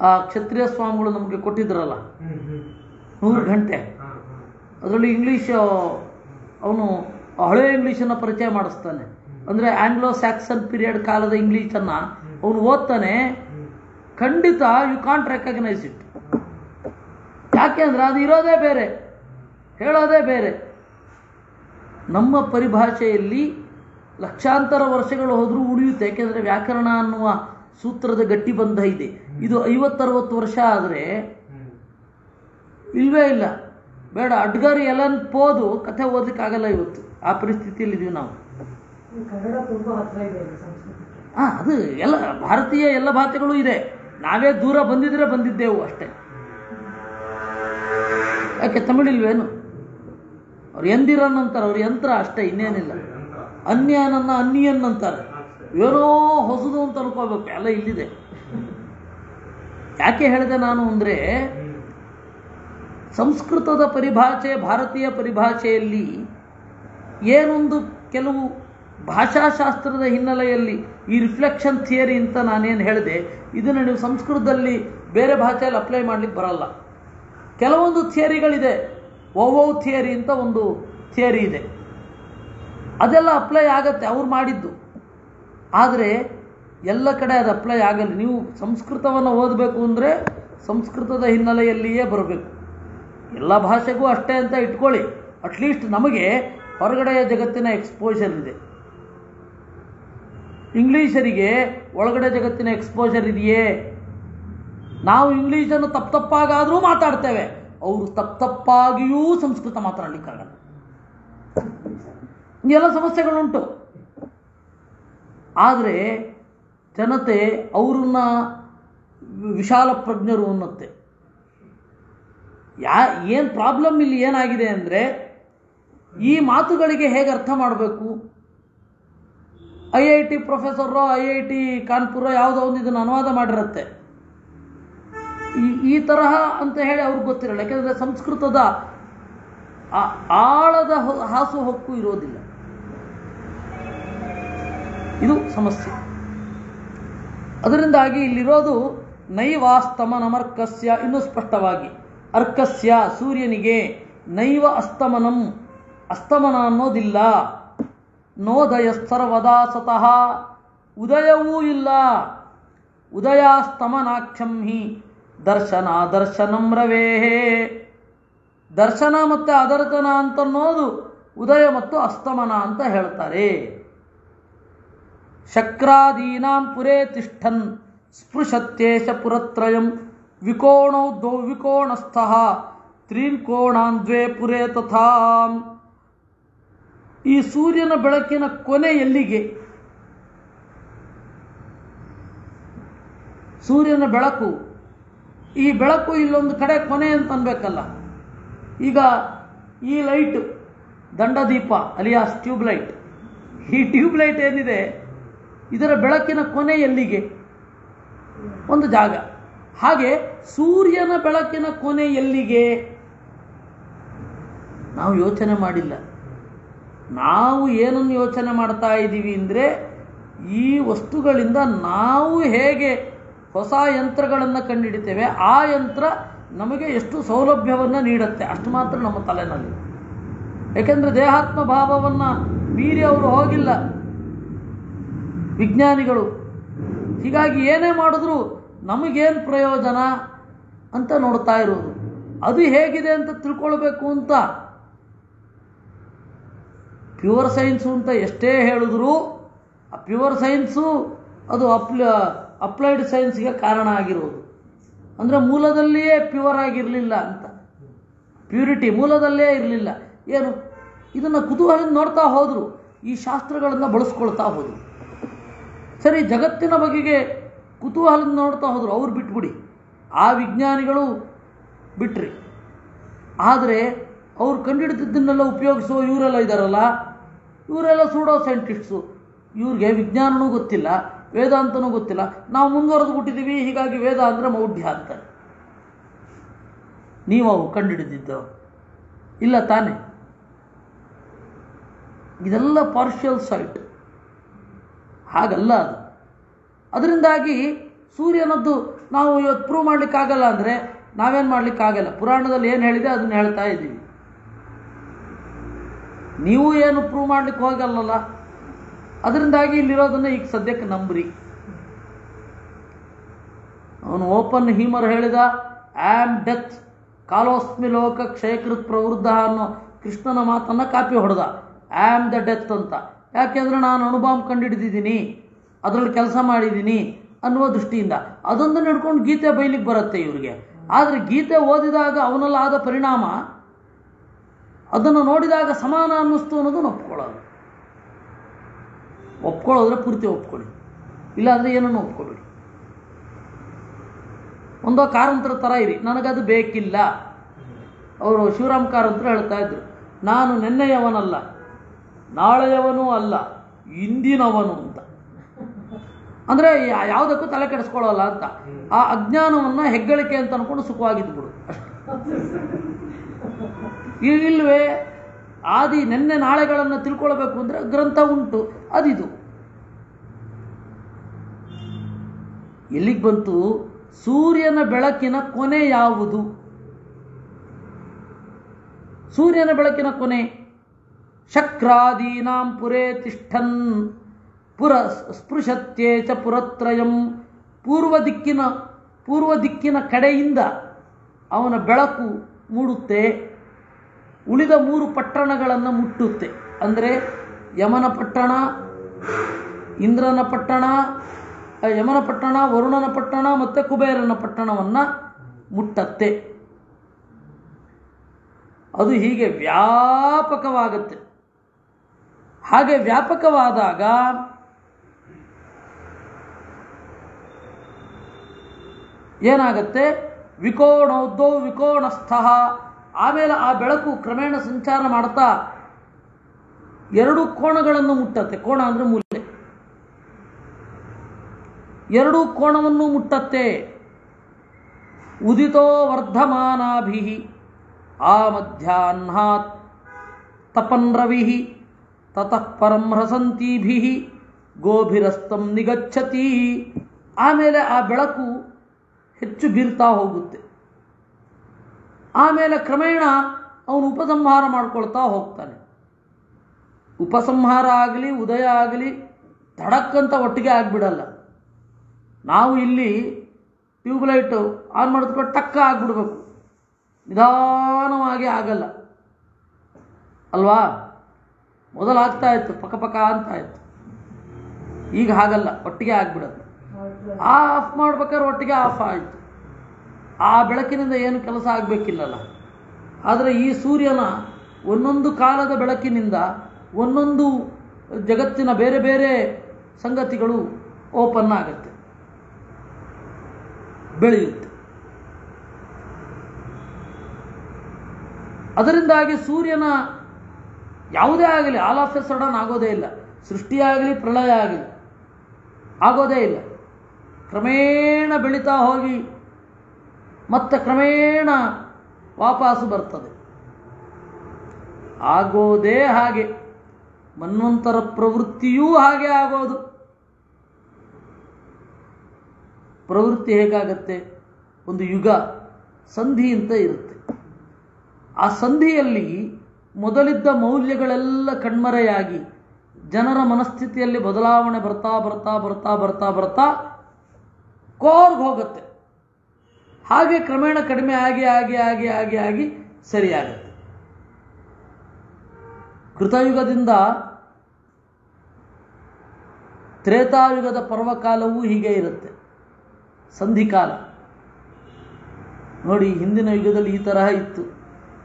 ಆ ಕ್ಷತ್ರಿಯ ಸ್ವಾಮಿಗಳು ನಮಗೆ ಕೊಟ್ಟಿದ್ರಲ್ಲ ನೂರು ಗಂಟೆ. ಅದರಲ್ಲಿ ಇಂಗ್ಲೀಷ್ ಅವನು ಹಳೆ ಇಂಗ್ಲೀಷನ್ನು ಪರಿಚಯ ಮಾಡಿಸ್ತಾನೆ. ಅಂದರೆ ಆಂಗ್ಲೋ ಸ್ಯಾಕ್ಸನ್ ಪೀರಿಯಡ್ ಕಾಲದ ಇಂಗ್ಲೀಷನ್ನು ಅವನು ಓದ್ತಾನೆ. ಖಂಡಿತ ಯು ಕಾಂಟ್ ರೆಕಗ್ನೈಸ್ ಇಟ್ ಯಾಕೆ ಅಂದರೆ ಅದು ಇರೋದೇ ಬೇರೆ, ಹೇಳೋದೇ ಬೇರೆ. ನಮ್ಮ ಪರಿಭಾಷೆಯಲ್ಲಿ ಲಕ್ಷಾಂತರ ವರ್ಷಗಳು ಹೋದರೂ ಉಳಿಯುತ್ತೆ, ಯಾಕೆಂದರೆ ವ್ಯಾಕರಣ ಅನ್ನುವ ಸೂತ್ರದ ಗಟ್ಟಿಬಂಧ ಇದೆ. ಇದು ಐವತ್ತರವತ್ತು ವರ್ಷ ಆದರೆ ಇಲ್ವೇ ಇಲ್ಲ. ಬೇಡ ಅಡ್ಗಾರಿ ಎಲ್ಲನ್ ಪೋದು ಕಥೆ ಆಗಲ್ಲ ಇವತ್ತು. ಆ ಪರಿಸ್ಥಿತಿಯಲ್ಲಿ ಇದೀವಿ ನಾವು. ಹಾಂ ಅದು ಎಲ್ಲ ಭಾರತೀಯ ಎಲ್ಲ ಭಾಷೆಗಳು ಇದೆ. ನಾವೇ ದೂರ ಬಂದಿದ್ರೆ ಬಂದಿದ್ದೆವು ಅಷ್ಟೇ. ಯಾಕೆ ತಮಿಳಿಲ್ವೇನು? ಅವ್ರು ಎಂದಿರನ್ ಅಂತಾರೆ ಅವ್ರ ಯಂತ್ರ ಅಷ್ಟೇ ಇನ್ನೇನಿಲ್ಲ. ಅನ್ಯಾನನ್ನ ಅನ್ಯನ್ ಅಂತಾರೆ ಏನೋ ಹೊಸದು ಅಂತ ಅನ್ಕೋಬೇಕು ಎಲ್ಲ ಇಲ್ಲಿದೆ. ಯಾಕೆ ಹೇಳಿದೆ ನಾನು ಅಂದರೆ ಸಂಸ್ಕೃತದ ಪರಿಭಾಷೆ, ಭಾರತೀಯ ಪರಿಭಾಷೆಯಲ್ಲಿ ಏನೊಂದು ಕೆಲವು ಭಾಷಾಶಾಸ್ತ್ರದ ಹಿನ್ನೆಲೆಯಲ್ಲಿ ಈ ರಿಫ್ಲೆಕ್ಷನ್ ಥಿಯರಿ ಅಂತ ನಾನೇನು ಹೇಳಿದೆ, ಇದನ್ನು ನೀವು ಸಂಸ್ಕೃತದಲ್ಲಿ ಬೇರೆ ಭಾಷೆಯಲ್ಲಿ ಅಪ್ಲೈ ಮಾಡಲಿಕ್ಕೆ ಬರಲ್ಲ. ಕೆಲವೊಂದು ಥಿಯರಿಗಳಿದೆ ಓವೋ ಥಿಯರಿ ಅಂತ ಒಂದು ಥಿಯರಿ ಇದೆ. ಅದೆಲ್ಲ ಅಪ್ಲೈ ಆಗತ್ತೆ, ಅವ್ರು ಮಾಡಿದ್ದು. ಆದರೆ ಎಲ್ಲ ಕಡೆ ಅದು ಅಪ್ಲೈ ಆಗಲ್ಲ. ನೀವು ಸಂಸ್ಕೃತವನ್ನು ಓದಬೇಕು ಅಂದರೆ ಸಂಸ್ಕೃತದ ಹಿನ್ನೆಲೆಯಲ್ಲಿಯೇ ಬರಬೇಕು. ಎಲ್ಲ ಭಾಷೆಗೂ ಅಷ್ಟೇ ಅಂತ ಇಟ್ಕೊಳ್ಳಿ. ಅಟ್ಲೀಸ್ಟ್ ನಮಗೆ ಹೊರಗಡೆಯ ಜಗತ್ತಿನ ಎಕ್ಸ್ಪೋಜರ್ ಇದೆ. ಇಂಗ್ಲೀಷರಿಗೆ ಒಳಗಡೆ ಜಗತ್ತಿನ ಎಕ್ಸ್ಪೋಜರ್ ಇದೆಯೇ? ನಾವು ಇಂಗ್ಲೀಷನ್ನು ತಪ್ಪು ತಪ್ಪಾಗಾದರೂ ಮಾತಾಡ್ತೇವೆ. ಅವರು ತಪ್ಪು ತಪ್ಪಾಗಿಯೂ ಸಂಸ್ಕೃತ ಮಾತಾಡಲಿಕ್ಕಾಗಲ್ಲ ಎಲ್ಲ ಸಮಸ್ಯೆಗಳುಂಟು. ಆದರೆ ಜನತೆ ಅವ್ರನ್ನ ವಿಶಾಲ ಪ್ರಜ್ಞರು ಅನ್ನತ್ತೆ. ಯಾ, ಏನು ಪ್ರಾಬ್ಲಮ್ ಇಲ್ಲಿ ಏನಾಗಿದೆ ಅಂದರೆ, ಈ ಮಾತುಗಳಿಗೆ ಹೇಗೆ ಅರ್ಥ ಮಾಡಬೇಕು? ಐ ಐ ಟಿ ಪ್ರೊಫೆಸರೋ ಐ ಐ ಟಿ ಕಾನ್ಪುರ ಯಾವುದೋ ಒಂದು ಇದನ್ನು ಅನುವಾದ ಮಾಡಿರುತ್ತೆ. ಈ ಈ ತರಹ ಅಂತ ಹೇಳಿ ಅವ್ರಿಗೆ ಗೊತ್ತಿರಲ್ಲ. ಯಾಕೆಂದರೆ ಸಂಸ್ಕೃತದ ಆಳದ ಹಾಸು ಹೊಕ್ಕು ಇರೋದಿಲ್ಲ. ಇದು ಸಮಸ್ಯೆ. ಅದರಿಂದಾಗಿ ಇಲ್ಲಿರೋದು ನೈವಾಸ್ತಮನಮರ್ಕಸ್ಯ ಇನ್ನೂ ಸ್ಪಷ್ಟವಾಗಿ. ಅರ್ಕಸ್ಯ ಸೂರ್ಯನಿಗೆ ನೈವ ಅಸ್ತಮನಂ, ಅಸ್ತಮನ ಅನ್ನೋದಿಲ್ಲ. ನೋದಯ ಸರ್ವದಾ ಸತಃ, ಉದಯವೂ ಇಲ್ಲ. ಉದಯಾಸ್ತಮನಾಕ್ಷಂ ಹಿ ದರ್ಶನ ದರ್ಶನಂ ರವೇಹೇ ದರ್ಶನ ಮತ್ತು ಅದರ್ತನ ಅಂತನ್ನೋದು ಉದಯ ಮತ್ತು ಅಸ್ತಮನ ಅಂತ ಹೇಳ್ತಾರೆ. ಶಕ್ರಾದೀನಾಂ ಪುರೇ ತಿಷ್ಠನ್ ಸ್ಪೃಶತ್ಯೇಶ ಪುರತ್ರಯಂ ವಿಕೋಣೌ ದ್ವೌ ವಿಕೋಣಸ್ಥಃ ತ್ರೀನ್ ಪುರೇ ತಥಾ. ಈ ಸೂರ್ಯನ ಬೆಳಕಿನ ಕೊನೆ ಎಲ್ಲಿಗೆ? ಸೂರ್ಯನ ಬೆಳಕು. ಈ ಬೆಳಕು ಇಲ್ಲೊಂದು ಕಡೆ ಕೊನೆ ಅಂತ ಅನ್ಬೇಕಲ್ಲ. ಈಗ ಈ ಲೈಟ್ ದಂಡದೀಪ ಅಲಿಯಾಸ್ ಟ್ಯೂಬ್ಲೈಟ್. ಈ ಟ್ಯೂಬ್ಲೈಟ್ ಏನಿದೆ? ಇದರ ಬೆಳಕಿನ ಕೊನೆ ಎಲ್ಲಿಗೆ? ಒಂದು ಜಾಗ. ಹಾಗೆ ಸೂರ್ಯನ ಬೆಳಕಿನ ಕೊನೆ ಎಲ್ಲಿಗೆ? ನಾವು ಯೋಚನೆ ಮಾಡಿಲ್ಲ. ನಾವು ಏನನ್ನು ಯೋಚನೆ ಮಾಡ್ತಾ ಇದ್ದೀವಿ ಅಂದರೆ, ಈ ವಸ್ತುಗಳಿಂದ ನಾವು ಹೇಗೆ ಹೊಸ ಯಂತ್ರಗಳನ್ನು ಕಂಡುಹಿಡಿತೇವೆ ಆ ಯಂತ್ರ ನಮಗೆ ಎಷ್ಟು ಸೌಲಭ್ಯವನ್ನು ನೀಡುತ್ತೆ? ಅಷ್ಟು ಮಾತ್ರ ನಮ್ಮ ತಲೆನಲ್ಲಿ. ಏಕೆಂದರೆ ದೇಹಾತ್ಮ ಭಾವವನ್ನು ಮೀರಿ ಅವರು ಹೋಗಿಲ್ಲ. ವಿಜ್ಞಾನಿಗಳು. ಹೀಗಾಗಿ ಏನೇ ಮಾಡಿದ್ರು ನಮಗೇನು ಪ್ರಯೋಜನ? ಅಂತ ನೋಡ್ತಾ ಇರೋದು. ಅದು ಹೇಗಿದೆ ಅಂತ ತಿಳ್ಕೊಳ್ಬೇಕು ಅಂತ. ಪ್ಯೂರ್ ಸೈನ್ಸು ಅಂತ ಎಷ್ಟೇ ಹೇಳಿದ್ರು, ಆ ಪ್ಯೂರ್ ಸೈನ್ಸು ಅದು ಅಪ್ಲ, ಅಪ್ಲೈಡ್ ಸೈನ್ಸ್ಗೆ ಕಾರಣ ಆಗಿರೋದು. ಅಂದರೆ ಮೂಲದಲ್ಲಿಯೇ ಪ್ಯೂರ್ ಆಗಿರಲಿಲ್ಲ ಅಂತ. ಪ್ಯೂರಿಟಿ ಮೂಲದಲ್ಲೇ ಇರಲಿಲ್ಲ. ಏನು? ಇದನ್ನು ಕುತೂಹಲದಿಂದ ನೋಡ್ತಾ ಹೋದರು. ಈ ಶಾಸ್ತ್ರಗಳನ್ನು ಬಳಸ್ಕೊಳ್ತಾ ಹೋದರು. ಸರಿ, ಜಗತ್ತಿನ ಬಗೆಗೆ ಕುತೂಹಲದಿಂದ ನೋಡ್ತಾ ಹೋದರು. ಅವ್ರು ಬಿಟ್ಬಿಡಿ. ಆ ವಿಜ್ಞಾನಿಗಳು ಬಿಟ್ರಿ. ಆದರೆ ಅವ್ರು ಕಂಡುಹಿಡಿದಿದ್ದನ್ನೆಲ್ಲ ಉಪಯೋಗಿಸೋ ಇವರೆಲ್ಲ ಇದ್ದಾರಲ್ಲ ಇವರೆಲ್ಲ ಸೂಡೋ ಸೈಂಟಿಸ್ಟ್ಸು ಇವ್ರಿಗೆ ವಿಜ್ಞಾನನೂ ಗೊತ್ತಿಲ್ಲ, ವೇದಾಂತನೂ ಗೊತ್ತಿಲ್ಲ. ನಾವು ಮುಂದುವರೆದು ಬಿಟ್ಟಿದ್ದೀವಿ, ಹೀಗಾಗಿ ವೇದ ಅಂದರೆ ಮೌಢ್ಯ ಅಂತಾರೆ ನೀವು ಅವು ಕಂಡುಹಿಡಿದಿದ್ದು ಇಲ್ಲ ತಾನೇ? ಇದೆಲ್ಲ ಪಾರ್ಷಿಯಲ್ ಸೈಟ್ ಹಾಗಲ್ಲ ಅದು. ಅದರಿಂದಾಗಿ ಸೂರ್ಯನದ್ದು ನಾವು ಇವತ್ತು ಪ್ರೂವ್ ಮಾಡಲಿಕ್ಕಾಗಲ್ಲ ಅಂದರೆ ನಾವೇನು ಮಾಡಲಿಕ್ಕಾಗಲ್ಲ. ಪುರಾಣದಲ್ಲಿ ಏನು ಹೇಳಿದೆ ಅದನ್ನು ಹೇಳ್ತಾ ಇದ್ದೀವಿ. ನೀವು ಏನು ಪ್ರೂವ್ ಮಾಡ್ಲಿಕ್ಕೆ ಹೋಗಲ್ಲಲ್ಲ? ಅದರಿಂದಾಗಿ ಇಲ್ಲಿರೋದನ್ನ ಈಗ ಸದ್ಯಕ್ಕೆ ನಂಬ್ರಿ. ಅವನು ಓಪನ್ ಹೀಮರ್ ಹೇಳಿದ ಆಮ್ ಡೆತ್ ಕಾಲೋಸ್ಮಿ ಲೋಕ ಕ್ಷಯಕೃತ್ ಪ್ರವೃದ್ಧ ಅನ್ನೋ ಕೃಷ್ಣನ ಮಾತನ್ನು ಕಾಪಿ ಹೊಡೆದ. ಆಮ್ ದ ಡೆತ್ ಅಂತ. ಯಾಕೆಂದ್ರೆ ನಾನು ಅಣುಬಾಂಬ್ ಕಂಡುಹಿಡಿದಿದ್ದೀನಿ ಅದರಲ್ಲಿ ಕೆಲಸ ಮಾಡಿದ್ದೀನಿ. ಅನ್ನುವ ದೃಷ್ಟಿಯಿಂದ ಅದೊಂದು ನಡ್ಕೊಂಡು ಗೀತೆ ಬೈಲಿಕ್ಕೆ ಬರುತ್ತೆ ಇವರಿಗೆ. ಆದರೆ ಗೀತೆ ಓದಿದಾಗ ಅವನಲ್ಲಾದ ಪರಿಣಾಮ ಅದನ್ನು ನೋಡಿದಾಗ ಸಮಾನ ಅನ್ನಿಸ್ತು ಅನ್ನೋದನ್ನು ಒಪ್ಕೊಳ್ಳೋದು. ಒಪ್ಕೊಳ್ಳೋದ್ರೆ ಪೂರ್ತಿ ಒಪ್ಕೊಳ್ಳಿ. ಇಲ್ಲಾಂದರೆ ಏನನ್ನು ಒಪ್ಕೊಬೇಡಿ ಒಂದೋ ಕಾರಂತರ ಥರ ಇರಿ. ನನಗದು ಬೇಕಿಲ್ಲ. ಅವರು ಶಿವರಾಮ್ ಕಾರಂತರು ಹೇಳ್ತಾ ಇದ್ರು. ನಾನು ನಿನ್ನೆಯವನಲ್ಲ, ನಾಳೆಯವನೂ ಅಲ್ಲ, ಇಂದಿನವನು ಅಂತ. ಅಂದರೆ ಯಾವುದಕ್ಕೂ ತಲೆ ಕೆಡಿಸ್ಕೊಳ್ಳಲ್ಲ ಅಂತ. ಆ ಅಜ್ಞಾನವನ್ನು ಹೆಗ್ಗಳಿಕೆ ಅಂತ ಅನ್ಕೊಂಡು ಸುಖವಾಗಿದ್ಬಿಡು ಅಷ್ಟೇ. ಇಲ್ವೇ ಆದಿ ನೆನ್ನೆ ನಾಳೆಗಳನ್ನು ತಿಳ್ಕೊಳ್ಬೇಕು ಅಂದರೆ ಗ್ರಂಥ ಉಂಟು, ಅದಿದು. ಎಲ್ಲಿಗೆ ಬಂತು? ಸೂರ್ಯನ ಬೆಳಕಿನ ಕೊನೆ ಯಾವುದು? ಸೂರ್ಯನ ಬೆಳಕಿನ ಕೊನೆ. ಶಕ್ರಾದೀನಾಂ ಪುರೇ ತಿಷ್ಠನ್. ಪುರ ಸ್ಪೃಶತ್ಯೇಚ ಪುರತ್ರಯಂ. ಪೂರ್ವ ದಿಕ್ಕಿನ ಪೂರ್ವ ದಿಕ್ಕಿನ ಕಡೆಯಿಂದ ಅವನ ಬೆಳಕು ಮೂಡುತ್ತೆ, ಉಳಿದ ಮೂರು ಪಟ್ಟಣಗಳನ್ನು ಮುಟ್ಟುತ್ತೆ. ಅಂದರೆ ಯಮನ ಪಟ್ಟಣ, ಇಂದ್ರನ ಪಟ್ಟಣ ಯಮನ ಪಟ್ಟಣ, ವರುಣನ ಪಟ್ಟಣ ಮತ್ತು ಕುಬೇರನ ಪಟ್ಟಣವನ್ನು ಮುಟ್ಟತ್ತೆ. ಅದು ಹೀಗೆ ವ್ಯಾಪಕವಾಗುತ್ತೆ. ಹಾಗೆ ವ್ಯಾಪಕವಾದಾಗ ಏನಾಗತ್ತೆ? ವಿಕೋಣೋದ್ದೋ ವಿಕೋಣಸ್ಥಃ. ಆಮೇಲೆ ಆ ಬೆಳಕು ಕ್ರಮೇಣ ಸಂಚಾರ ಮಾಡ್ತಾ ಎರಡು ಕೋಣಗಳನ್ನು ಮುಟ್ಟತ್ತೆ. ಕೋಣ ಅಂದರೆ ಮೂಲೆ. ಎರಡು ಕೋಣವನ್ನು ಮುಟ್ಟತ್ತೆ. ಉದಿತೋ ವರ್ಧಮಾನಾಭಿ. ಆ ಮಧ್ಯಾಹ್ನಾತ್ ತಪನ್ ರವಿ. ತತಃ ಪರಂ ಹಸಂತೀಭಿ. ಗೋಭಿರಸ್ತಂ ನಿಗಚ್ಚತಿ ಆಮೇಲೆ ಆ ಬೆಳಕು ಹೆಚ್ಚು ಬೀರ್ತಾ ಹೋಗುತ್ತೆ. ಆಮೇಲೆ ಕ್ರಮೇಣ ಅವನು ಉಪಸಂಹಾರ ಮಾಡ್ಕೊಳ್ತಾ ಹೋಗ್ತಾನೆ. ಉಪಸಂಹಾರ ಆಗಲಿ, ಉದಯ ಆಗಲಿ, ತಡಕ್ಕಂತ ಒಟ್ಟಿಗೆ ಆಗಿಬಿಡಲ್ಲ. ನಾವು ಇಲ್ಲಿ ಟ್ಯೂಬ್ಲೈಟು ಆನ್ ಮಾಡಿದ್ಕೊಂಡು ಟಕ್ಕ ಆಗಿಬಿಡ್ಬೇಕು. ನಿಧಾನವಾಗಿ ಆಗಲ್ಲ. ಅಲ್ವಾ? ಮೊದಲಾಗ್ತಾ ಇತ್ತು ಪಕ್ಕ ಪಕ್ಕ ಅಂತ ಇತ್ತು. ಈಗ ಹಾಗಲ್ಲ, ಒಟ್ಟಿಗೆ ಆಗ್ಬಿಡುತ್ತೆ. ಆಫ್ ಮಾಡ್ಬೇಕಾದ್ರೆ ಒಟ್ಟಿಗೆ ಆಫ್ ಆಯಿತು. ಆ ಬೆಳಕಿನಿಂದ ಏನು ಕೆಲಸ ಆಗಬೇಕಿಲ್ಲಲ್ಲ. ಆದರೆ ಈ ಸೂರ್ಯನ ಒಂದೊಂದು ಕಾಲದ ಬೆಳಕಿನಿಂದ ಒಂದೊಂದು ಜಗತ್ತಿನ ಬೇರೆ ಬೇರೆ ಸಂಗತಿಗಳು ಓಪನ್ ಆಗುತ್ತೆ. ಬೆಳೆಯುತ್ತೆ. ಅದರಿಂದಾಗಿ ಸೂರ್ಯನ ಯಾವುದೇ ಆಗಲಿ, ಆಲ್ ಆಫ್ ಎ ಸಡನ್ ಆಗೋದೇ ಇಲ್ಲ. ಸೃಷ್ಟಿಯಾಗಲಿ, ಪ್ರಳಯ ಆಗಲಿ, ಆಗೋದೇ ಇಲ್ಲ. ಕ್ರಮೇಣ ಬೆಳೀತಾ ಹೋಗಿ, ಮತ್ತೆ ಕ್ರಮೇಣ ವಾಪಸ್ಸು ಬರ್ತದೆ. ಆಗೋದೇ ಹಾಗೆ, ಮನ್ವಂತರ ಪ್ರವೃತ್ತಿಯೂ ಹಾಗೆ ಆಗೋದು. ಪ್ರವೃತ್ತಿ ಹೇಗಾಗತ್ತೆ? ಒಂದು ಯುಗ, ಸಂಧಿ ಅಂತ ಇರುತ್ತೆ. ಆ ಸಂಧಿಯಲ್ಲಿ ಮೊದಲಿದ್ದ ಮೌಲ್ಯಗಳೆಲ್ಲ ಕಣ್ಮರೆಯಾಗಿ, ಜನರ ಮನಸ್ಥಿತಿಯಲ್ಲಿ ಬದಲಾವಣೆ ಬರ್ತಾ ಬರ್ತಾ ಬರ್ತಾ ಬರ್ತಾ ಬರ್ತಾ ಕೋರ್ಗ್ ಹೋಗುತ್ತೆ. ಹಾಗೆ ಕ್ರಮೇಣ ಕಡಿಮೆ ಆಗಿ ಆಗಿ ಆಗಿ ಆಗಿ ಆಗಿ ಸರಿಯಾಗುತ್ತೆ. ಕೃತಯುಗದಿಂದ ತ್ರೇತಾಯುಗದ ಪರ್ವಕಾಲವೂ ಹೀಗೆ ಇರುತ್ತೆ. ಸಂಧಿಕಾಲ. ನೋಡಿ, ಹಿಂದಿನ ಯುಗದಲ್ಲಿ ಈ ತರಹ ಇತ್ತು.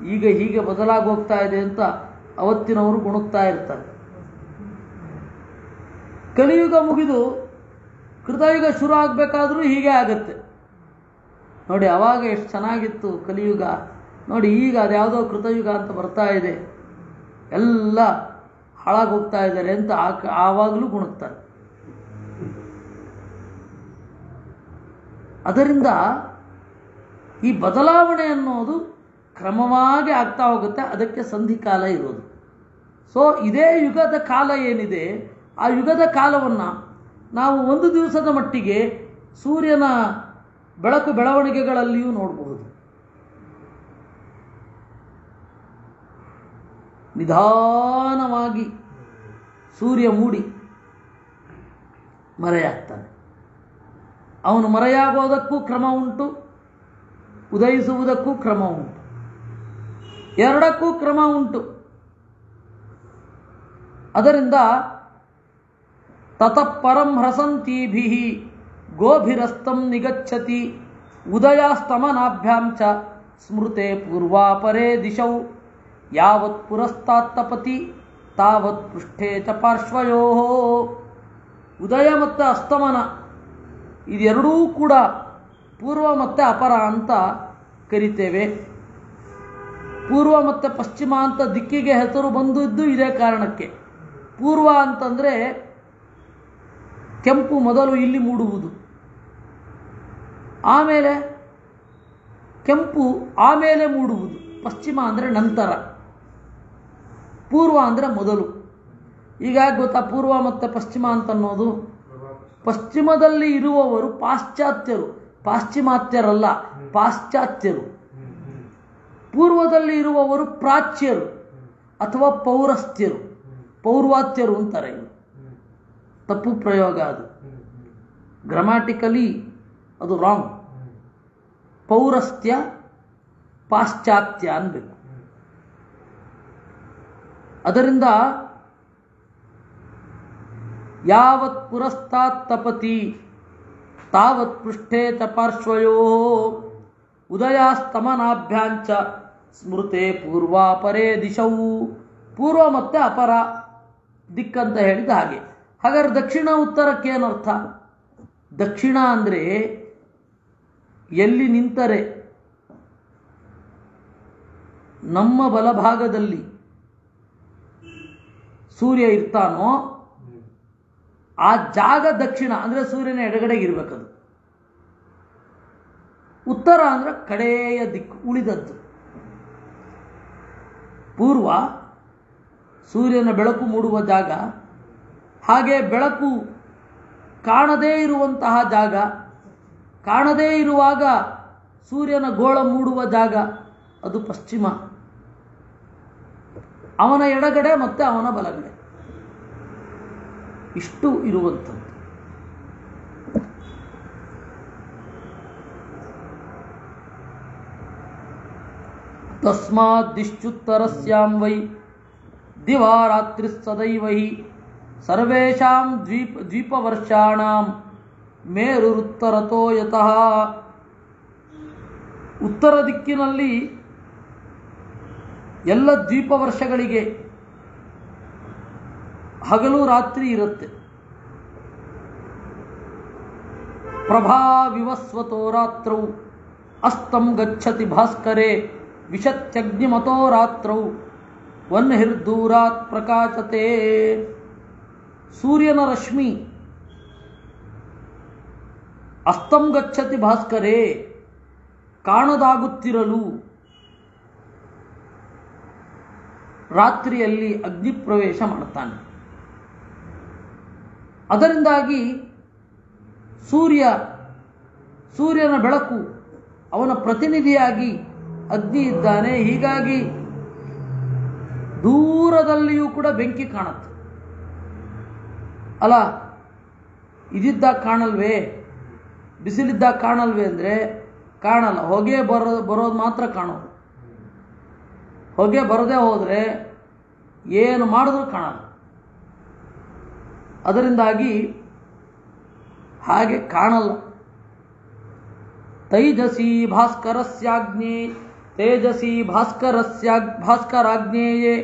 ಈಗ ಹೀಗೆ ಬದಲಾಗಿ ಹೋಗ್ತಾ ಇದೆ ಅಂತ ಅವತ್ತಿನವರು ಗುಣುಕ್ತಾ ಇರ್ತಾರೆ. ಕಲಿಯುಗ ಮುಗಿದು ಕೃತಯುಗ ಶುರು ಆಗಬೇಕಾದ್ರೂ ಹೀಗೆ ಆಗುತ್ತೆ. ನೋಡಿ, ಅವಾಗ ಎಷ್ಟು ಚೆನ್ನಾಗಿತ್ತು ಕಲಿಯುಗ. ನೋಡಿ, ಈಗ ಅದ್ಯಾವುದೋ ಕೃತಯುಗ ಅಂತ ಬರ್ತಾ ಇದೆ. ಎಲ್ಲ ಹಾಳಾಗೋಗ್ತಾ ಇದ್ದಾರೆ ಅಂತ ಆವಾಗಲೂ ಗುಣಗ್ತಾರೆ ಅದರಿಂದ ಈ ಬದಲಾವಣೆ ಅನ್ನೋದು ಕ್ರಮವಾಗಿ ಆಗ್ತಾ ಹೋಗುತ್ತೆ, ಅದಕ್ಕೆ ಸಂಧಿಕಾಲ ಇರೋದು. ಸೊ ಇದೇ ಯುಗದ ಕಾಲ ಏನಿದೆ, ಆ ಯುಗದ ಕಾಲವನ್ನು ನಾವು ಒಂದು ದಿವಸದ ಮಟ್ಟಿಗೆ ಸೂರ್ಯನ ಬೆಳಕು ಬೆಳವಣಿಗೆಗಳಲ್ಲಿಯೂ ನೋಡಬಹುದು ನಿಧಾನವಾಗಿ ಸೂರ್ಯ ಮೂಡಿ ಮರೆಯಾಗ್ತಾನೆ. ಅವನು ಮರೆಯಾಗೋದಕ್ಕೂ ಕ್ರಮ ಉಂಟು, ಉದಯಿಸುವುದಕ್ಕೂ ಕ್ರಮ ಉಂಟು. ಎರಡಕ್ಕೂ ಕ್ರಮ ಉಂಟು. ಅದರಿಂದ ತತಃ ಪರಂ ಹ್ರಸಂತೀಭಿ ಗೋಭಿರಸ್ತಂ ನಿಗಚ್ಚತಿ ಉದಯಾಸ್ತಮನಾಭ್ಯಾಂ ಚ ಸ್ಮೃತೆ ಪೂರ್ವಾಪರೇ ದಿಶೌ ಯಾವತ್ ಪುರಸ್ತಾತ್ತಪತಿ ತಾವತ್ ಪೃಷ್ಠೇ ಚ ಪಾರ್ಶ್ವಯೋ ಉದಯ ಮತ್ತು ಅಸ್ತಮನ, ಇದೆರಡೂ ಕೂಡ ಪೂರ್ವ ಮತ್ತು ಅಪರ ಅಂತ ಕರಿತೇವೆ. ಪೂರ್ವ ಮತ್ತು ಪಶ್ಚಿಮ ಅಂತ ದಿಕ್ಕಿಗೆ ಹೆಸರು ಬಂದಿದ್ದು ಇದೇ ಕಾರಣಕ್ಕೆ. ಪೂರ್ವ ಅಂತಂದರೆ ಕೆಂಪು ಮೊದಲು ಇಲ್ಲಿ ಮೂಡುವುದು. ಆಮೇಲೆ ಕೆಂಪು ಆಮೇಲೆ ಮೂಡುವುದು. ಪಶ್ಚಿಮ ಅಂದರೆ ನಂತರ. ಪೂರ್ವ ಅಂದರೆ ಮೊದಲು. ಈಗ ಗೊತ್ತಾ ಪೂರ್ವ ಮತ್ತು ಪಶ್ಚಿಮ ಅಂತ ಅನ್ನೋದು ಪಶ್ಚಿಮದಲ್ಲಿ ಇರುವವರು ಪಾಶ್ಚಾತ್ಯರು. ಪಾಶ್ಚಿಮಾತ್ಯರಲ್ಲ, ಪಾಶ್ಚಾತ್ಯರು. ಪೂರ್ವದಲ್ಲಿ ಇರುವವರು ಪ್ರಾಚ್ಯರು ಅಥವಾ ಪೌರಸ್ತ್ಯರು ಪೌರ್ವಾತ್ಯರು ಅಂತಾರೆ ಇವರು. ತಪ್ಪು ಪ್ರಯೋಗ ಅದು. ಗ್ರಾಮ್ಯಾಟಿಕಲಿ ಅದು ರಾಂಗ್ ಪೌರಸ್ತ್ಯ ಪಾಶ್ಚಾತ್ಯ ಅನ್ಬೇಕು. ಅದರಿಂದ ಯಾವತ್ ಪುರಸ್ತಾತ್ ತಪತಿ, ತಾವತ್ ಪೃಷ್ಠೇ ತಪಾರ್ಶ್ವಯೋ ಪಾರ್ಶ್ವಯೋ ಉದಯಾಸ್ತಮನಾಭ್ಯಾಂಚ ಸ್ಮೃತೆ ಪೂರ್ವಾಪರೇ ದಿಶೌ. ಪೂರ್ವ ಮತ್ತು ಅಪರ ದಿಕ್ಕಂತ ಹೇಳಿದ ಹಾಗೆ. ಹಾಗಾದ್ರೆ ದಕ್ಷಿಣ ಉತ್ತರಕ್ಕೆ ಏನರ್ಥ? ದಕ್ಷಿಣ ಅಂದರೆ ಎಲ್ಲಿ ನಿಂತರೆ? ನಮ್ಮ ಬಲಭಾಗದಲ್ಲಿ ಸೂರ್ಯ ಇರ್ತಾನೋ ಆ ಜಾಗ ದಕ್ಷಿಣ ಅಂದರೆ ಸೂರ್ಯನ ಎಡಗಡೆಗೆ ಇರಬೇಕದು. ಉತ್ತರ ಅಂದರೆ ಕಡೆಯ ದಿಕ್ಕು, ಉಳಿದದ್ದು. ಪೂರ್ವ ಸೂರ್ಯನ ಬೆಳಕು ಮೂಡುವ ಜಾಗ ಹಾಗೆ ಬೆಳಕು ಕಾಣದೇ ಇರುವಂತಹ ಜಾಗ, ಕಾಣದೇ ಇರುವಾಗ ಸೂರ್ಯನ ಗೋಳ ಮೂಡುವ ಜಾಗ, ಅದು ಪಶ್ಚಿಮ. ಅವನ ಎಡಗಡೆ ಮತ್ತು ಅವನ ಬಲಗಡೆ. ಇಷ್ಟು ಇರುವಂಥದ್ದು. ತಸ್ಮಾತ್ ದಿಶ್ಚುತ್ತರಸ್ಯಾಂ ವೈ ದಿವಾರಾತ್ರಿ ಸದೈವ. ಹಿ ಸರ್ವೇಷಾಂ ದ್ವೀಪ, ದ್ವೀಪವರ್ಷಾಣಾಂ ಮೇರುರುತ್ತರತೋ ಯತಃ. ಉತ್ತರ ದಿಕ್ಕಿನಲ್ಲಿ ಎಲ್ಲ ದ್ವೀಪ ವರ್ಷಗಳಿಗೆ ಹಗಲು ರಾತ್ರಿ ಇರುತ್ತೆ. ಪ್ರಭಾ ವಿವಸ್ವತೋ ರಾತ್ರೌ. ಅಸ್ತಂ ಗಚ್ಚತಿ ಭಾಸ್ಕರೆ. ವಿಷತ್ಯಗ್ನಿಮತೋ ರಾತ್ರೌ. ವನ್ಹಿರ್ದೂರಾತ್ ಪ್ರಕಾಶತೆ ಸೂರ್ಯನ ರಶ್ಮಿ. ಅಸ್ತಂ ಗಚ್ಚತಿ ಭಾಸ್ಕರೇ, ಕಾಣದಾಗುತ್ತಿರಲು. ರಾತ್ರಿಯಲ್ಲಿ ಅಗ್ನಿ ಪ್ರವೇಶ ಮಾಡ್ತಾನೆ. ಅದರಿಂದಾಗಿ ಸೂರ್ಯ, ಸೂರ್ಯನ ಬೆಳಕು ಅವನ ಪ್ರತಿನಿಧಿಯಾಗಿ ಅಗ್ನಿ ಇದ್ದಾನೆ. ಹೀಗಾಗಿ ದೂರದಲ್ಲಿಯೂ ಕೂಡ ಬೆಂಕಿ ಕಾಣುತ್ತೆ. ಅಲ್ಲ ಇದಿದ್ದಾಗ ಕಾಣಲ್ವೇ? ಬಿಸಿಲಿದ್ದಾಗ ಕಾಣಲ್ವೇ ಅಂದರೆ ಕಾಣಲ್ಲ. ಹೊಗೆ ಬರೋ, ಬರೋದು ಮಾತ್ರ ಕಾಣೋದು. ಹೊಗೆ ಬರದೇ ಹೋದರೆ ಏನು ಮಾಡಿದ್ರೂ ಕಾಣಲ್ಲ. ಅದರಿಂದಾಗಿ ಹಾಗೆ ಕಾಣಲ್ಲ. ತೈಜಸಿ ಭಾಸ್ಕರಸ್ಯಾಜ್ಞೆ, ತೇಜಸಿ ಭಾಸ್ಕರಸ್ಯ ಭಾಸ್ಕರಾಜ್ಞೇಯೇ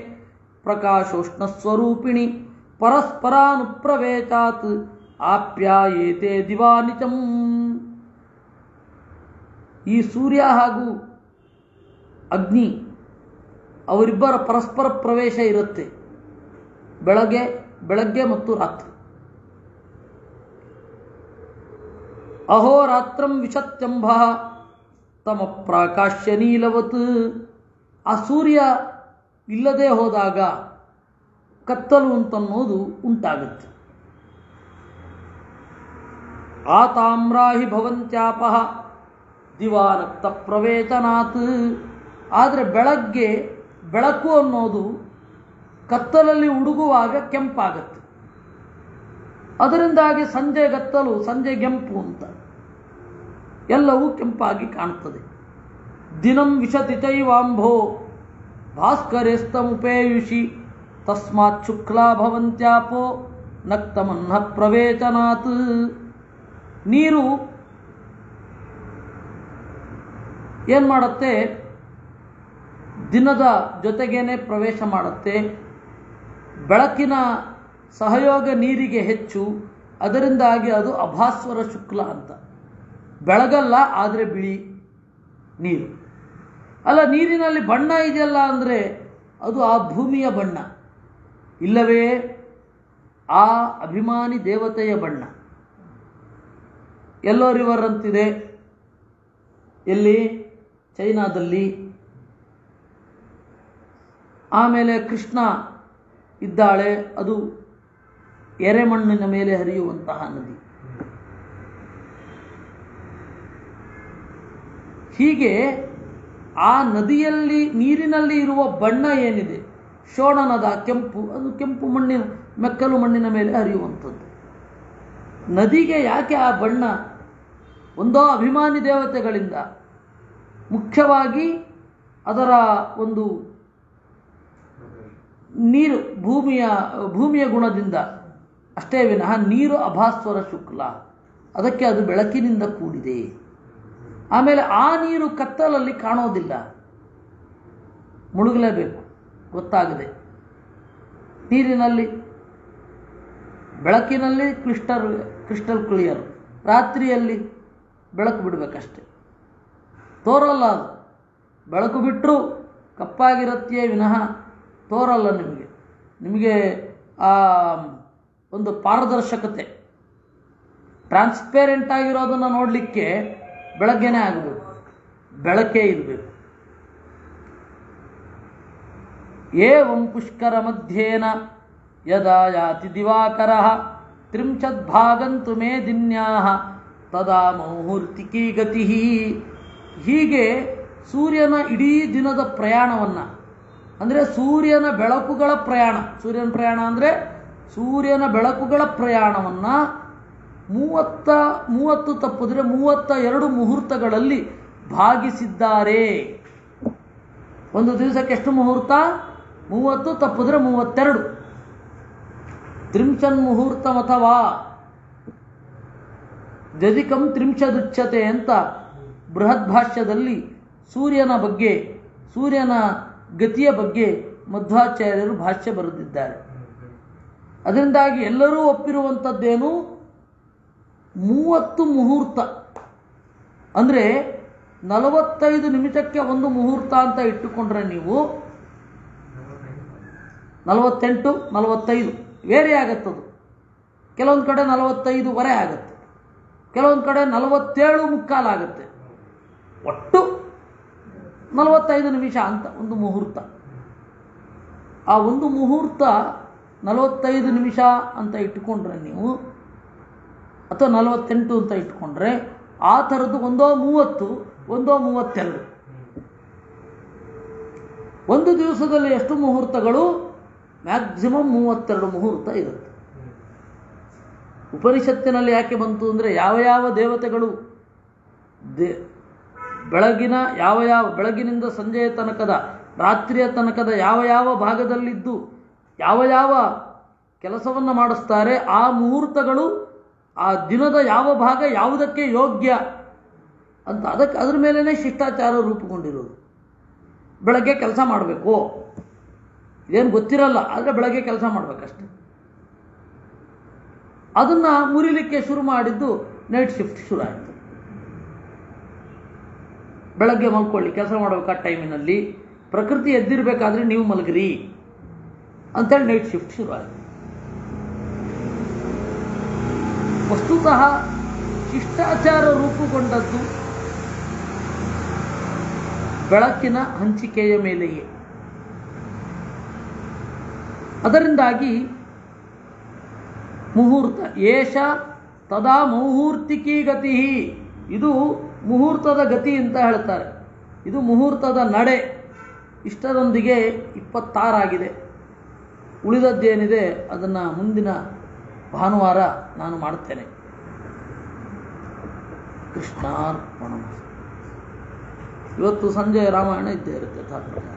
ಪ್ರಕಾಶೋಷ್ಣಸ್ವರೂಪಿಣಿ ಪರಸ್ಪರಾನುಪ್ರವೇಶಾತ್ ಆಪ್ಯಾಯೇತೆ ದಿವಾನಿಚಂ. ಈ ಸೂರ್ಯ ಹಾಗೂ ಅಗ್ನಿ ಅವರಿಬ್ಬರ ಪರಸ್ಪರ ಪ್ರವೇಶ ಇರುತ್ತೆ. ಬೆಳಗ್ಗೆ ಬೆಳಗ್ಗೆ ಮತ್ತು ರಾತ್ರಿ. ಅಹೋರಾತ್ರಂ ವಿಷತ್ಯಂಭ ತಮ ಪ್ರಾಕಾಶ್ಯ ನೀಲವತ್. ಆ ಸೂರ್ಯ ಇಲ್ಲದೆ ಹೋದಾಗ ಕತ್ತಲು ಅಂತನ್ನೋದು ಉಂಟಾಗುತ್ತೆ. ಆ ತಾಮ್ರಾಹಿ ಭವಂತ್ಯಾಪ ದಿವಾರಕ್ತ ಪ್ರವೇತನಾತ್. ಆದರೆ ಬೆಳಗ್ಗೆ ಬೆಳಕು ಅನ್ನೋದು ಕತ್ತಲಲ್ಲಿ ಉಡುಗುವಾಗ ಕೆಂಪಾಗತ್ತೆ. ಅದರಿಂದಾಗಿ ಸಂಜೆ ಗತ್ತಲು ಸಂಜೆ ಕೆಂಪು ಅಂತ. ಎಲ್ಲವೂ ಕೆಂಪಾಗಿ ಕಾಣುತ್ತದೆ ದಿನಂ ವಿಷತಿ ಚೈವಾಂಭೋ ಭಾಸ್ಕರೇಸ್ತಮುಪೇಯುಷಿ. ತಸ್ಮಾತ್ ಶುಕ್ಲಾಭವಂತ್ಯಾಪೋ ನಕ್ತಮನ್ನ ಪ್ರವೇಚನಾತ್ ನೀರು ಏನು ಮಾಡುತ್ತೆ? ದಿನದ ಜೊತೆಗೇನೆ ಪ್ರವೇಶ ಮಾಡುತ್ತೆ. ಬೆಳಕಿನ ಸಹಯೋಗ ನೀರಿಗೆ ಹೆಚ್ಚು, ಅದರಿಂದಾಗಿ ಅದು ಅಭಾಸ್ವರ ಶುಕ್ಲ ಅಂತ. ಬೆಳಗಲ್ಲ, ಆದರೆ ಬಿಳಿ ನೀರು. ಅಲ್ಲ, ನೀರಿನಲ್ಲಿ ಬಣ್ಣ ಇದೆಯಲ್ಲ ಅಂದರೆ ಅದು ಆ ಭೂಮಿಯ ಬಣ್ಣ. ಇಲ್ಲವೇ ಆ ಅಭಿಮಾನಿ ದೇವತೆಯ ಬಣ್ಣ. ಎಲ್ಲೋ ರಿವರ್ ಅಂತಿದೆ ಎಲ್ಲಿ? ಚೈನಾದಲ್ಲಿ. ಆಮೇಲೆ ಕೃಷ್ಣ ಇದ್ದಾಳೆ. ಅದು ಎರೆಮಣ್ಣಿನ ಮೇಲೆ ಹರಿಯುವಂತಹ ನದಿ. ಹೀಗೆ ಆ ನದಿಯಲ್ಲಿ ನೀರಿನಲ್ಲಿ ಇರುವ ಬಣ್ಣ ಏನಿದೆ? ಶೋಣನದ ಕೆಂಪು, ಅದು ಕೆಂಪು ಮಣ್ಣಿನ, ಮೆಕ್ಕಲು ಮಣ್ಣಿನ ಮೇಲೆ ಹರಿಯುವಂಥದ್ದು. ನದಿಗೆ ಯಾಕೆ ಆ ಬಣ್ಣ? ಒಂದೋ ಅಭಿಮಾನಿ ದೇವತೆಗಳಿಂದ. ಮುಖ್ಯವಾಗಿ ಅದರ ಒಂದು ನೀರು, ಭೂಮಿಯ ಭೂಮಿಯ ಗುಣದಿಂದ. ಅಷ್ಟೇ ವಿನಃ ನೀರು ಅಭಾಸ್ವರ ಶುಕ್ಲ. ಅದಕ್ಕೆ ಅದು ಬೆಳಕಿನಿಂದ ಕೂಡಿದೆ. ಆಮೇಲೆ ಆ ನೀರು ಕತ್ತಲಲ್ಲಿ ಕಾಣೋದಿಲ್ಲ. ಮುಳುಗಲೇಬೇಕು. ಗೊತ್ತಾಗದೆ. ನೀರಿನಲ್ಲಿ, ಬೆಳಕಿನಲ್ಲಿ ಕ್ಲಿಸ್ಟರ್ ಕ್ರಿಸ್ಟಲ್ ಕ್ಲಿಯರ್. ರಾತ್ರಿಯಲ್ಲಿ ಬೆಳಕು ಬಿಡಬೇಕಷ್ಟೆ. ತೋರಲ್ಲ ಅದು. ಬೆಳಕು ಬಿಟ್ಟರೂ ಕಪ್ಪಾಗಿರತ್ತೆಯೇ ವಿನಃ ತೋರಲ್ಲ ನಿಮಗೆ. ನಿಮಗೆ ಆ, ಒಂದು ಪಾರದರ್ಶಕತೆ. ಟ್ರಾನ್ಸ್ಪೇರೆಂಟ್ ಆಗಿರೋದನ್ನು ನೋಡಲಿಕ್ಕೆ ಬೆಳಗ್ಗೆನೇ ಆಗಬೇಕು. ಬೆಳಕೇ ಇರಬೇಕು. ಏವಂ ಪುಷ್ಕರ ಮಧ್ಯೇನ ಯದಾ ಯಾತಿ ಭಾಗಂತು ಮೇ ದಿನ್ಯಾಹ ತದಾ ಮುಹೂರ್ತಿಕಿ ಗತಿ ಹೀಗೆ ಸೂರ್ಯನ ಇಡೀ ದಿನದ ಪ್ರಯಾಣವನ್ನು, ಅಂದರೆ ಸೂರ್ಯನ ಬೆಳಕುಗಳ ಪ್ರಯಾಣ, ಸೂರ್ಯನ ಪ್ರಯಾಣ ಅಂದರೆ ಸೂರ್ಯನ ಬೆಳಕುಗಳ ಪ್ರಯಾಣವನ್ನು ಮೂವತ್ತ, ಮೂವತ್ತು ತಪ್ಪಿದ್ರೆ ಮೂವತ್ತ ಎರಡು ಮುಹೂರ್ತಗಳಲ್ಲಿ ಭಾಗಿಸಿದ್ದಾರೆ. ಒಂದು ದಿವಸಕ್ಕೆ ಎಷ್ಟು ಮುಹೂರ್ತ? ಮೂವತ್ತು ತಪ್ಪಿದ್ರೆ ಮೂವತ್ತೆರಡು. ತ್ರಿಂಶನ್ ಮುಹೂರ್ತ ಅಥವಾ ಜದಿಕಂ ತ್ರಿಂಶದುಚ್ಛತೆ ಅಂತ ಬೃಹತ್ ಭಾಷ್ಯದಲ್ಲಿ ಸೂರ್ಯನ ಬಗ್ಗೆ, ಸೂರ್ಯನ ಗತಿಯ ಬಗ್ಗೆ ಮಧ್ವಾಚಾರ್ಯರು ಭಾಷ್ಯ ಬರೆದಿದ್ದಾರೆ. ಅದರಿಂದಾಗಿ ಎಲ್ಲರೂ ಒಪ್ಪಿರುವಂಥದ್ದೇನು? ಮೂವತ್ತು ಮುಹೂರ್ತ. ಅಂದರೆ ನಲವತ್ತೈದು ನಿಮಿಷಕ್ಕೆ ಒಂದು ಮುಹೂರ್ತ ಅಂತ ಇಟ್ಟುಕೊಂಡ್ರೆ ನೀವು ನಲವತ್ತೆಂಟು, ನಲವತ್ತೈದು. ವೇರಿ ಆಗತ್ತದು. ಕೆಲವೊಂದು ಕಡೆ ನಲವತ್ತೈದುವರೆ ಆಗುತ್ತೆ. ಕೆಲವೊಂದು ಕಡೆ ನಲವತ್ತೇಳು ಮುಕ್ಕಾಲಾಗುತ್ತೆ ಒಟ್ಟು ನಲವತ್ತೈದು ನಿಮಿಷ ಅಂತ ಒಂದು ಮುಹೂರ್ತ. ಆ ಒಂದು ಮುಹೂರ್ತ ನಲವತ್ತೈದು ನಿಮಿಷ ಅಂತ ಇಟ್ಕೊಂಡ್ರೆ ನೀವು, ಅಥವಾ ನಲವತ್ತೆಂಟು ಅಂತ ಇಟ್ಕೊಂಡ್ರೆ, ಆ ಥರದ್ದು ಒಂದೋ ಮೂವತ್ತು, ಒಂದೋ ಮೂವತ್ತೆರಡು. ಒಂದು ದಿವಸದಲ್ಲಿ ಎಷ್ಟು ಮುಹೂರ್ತಗಳು? ಮ್ಯಾಕ್ಸಿಮಮ್ ಮೂವತ್ತೆರಡು ಮುಹೂರ್ತ ಇರುತ್ತೆ. ಉಪನಿಷತ್ತಿನಲ್ಲಿ ಯಾಕೆ ಬಂತು ಅಂದರೆ ಯಾವ ಯಾವ ದೇವತೆಗಳು ದೇ ಬೆಳಗಿನ ಯಾವ ಯಾವ ಬೆಳಗಿನಿಂದ ಸಂಜೆಯ ತನಕದ, ರಾತ್ರಿಯ ತನಕದ ಯಾವ ಯಾವ ಭಾಗದಲ್ಲಿದ್ದು, ಯಾವ ಯಾವ ಕೆಲಸವನ್ನು ಮಾಡಿಸ್ತಾರೆ, ಆ ಮುಹೂರ್ತಗಳು ಆ ದಿನದ ಯಾವ ಭಾಗ ಯಾವುದಕ್ಕೆ ಯೋಗ್ಯ ಅಂತ ಅದಕ್ಕೆ ಅದ್ರ ಮೇಲೇ ಶಿಷ್ಟಾಚಾರ ರೂಪುಗೊಂಡಿರೋದು. ಬೆಳಗ್ಗೆ ಕೆಲಸ ಮಾಡಬೇಕು. ಇದೇನು ಗೊತ್ತಿರಲ್ಲ, ಆದರೆ ಬೆಳಗ್ಗೆ ಕೆಲಸ ಮಾಡಬೇಕಷ್ಟೆ. ಅದನ್ನು ಮುರಿಲಿಕ್ಕೆ ಶುರು ಮಾಡಿದ್ದು ನೈಟ್ ಶಿಫ್ಟ್ ಶುರು ಆಯಿತು. ಬೆಳಗ್ಗೆ ಮಲ್ಕೊಳ್ಳಿ, ಕೆಲಸ ಮಾಡಬೇಕು ಆ ಟೈಮಿನಲ್ಲಿ ಪ್ರಕೃತಿ ಎದ್ದಿರಬೇಕಾದ್ರೆ ನೀವು ಮಲಗಿರಿ ಅಂತೇಳಿ ನೈಟ್ ಶಿಫ್ಟ್ ಶುರು ಆಯಿತು. ವಸ್ತುತಃ ಶಿಷ್ಟಾಚಾರ ರೂಪುಗೊಂಡದ್ದು ಬೆಳಕಿನ ಹಂಚಿಕೆಯ ಮೇಲೆಯೇ. ಅದರಿಂದಾಗಿ ಮುಹೂರ್ತ, ಏಷ ತದಾ ಮುಹೂರ್ತಿಕಿ ಗತಿ. ಇದು ಮುಹೂರ್ತದ ಗತಿ ಅಂತ ಹೇಳ್ತಾರೆ. ಇದು ಮುಹೂರ್ತದ ನಡೆ. ಇಷ್ಟದೊಂದಿಗೆ ಇಪ್ಪತ್ತಾರಾಗಿದೆ. ಉಳಿದದ್ದೇನಿದೆ ಅದನ್ನು ಮುಂದಿನ ಭಾನುವಾರ ನಾನು ಮಾಡುತ್ತೇನೆ ಕೃಷ್ಣಾರ್ಪಣ. ಇವತ್ತು ಸಂಜೆ ರಾಮಾಯಣ ಇದ್ದೇ ಇರುತ್ತೆ ತಾತ್ಪರ್ಯ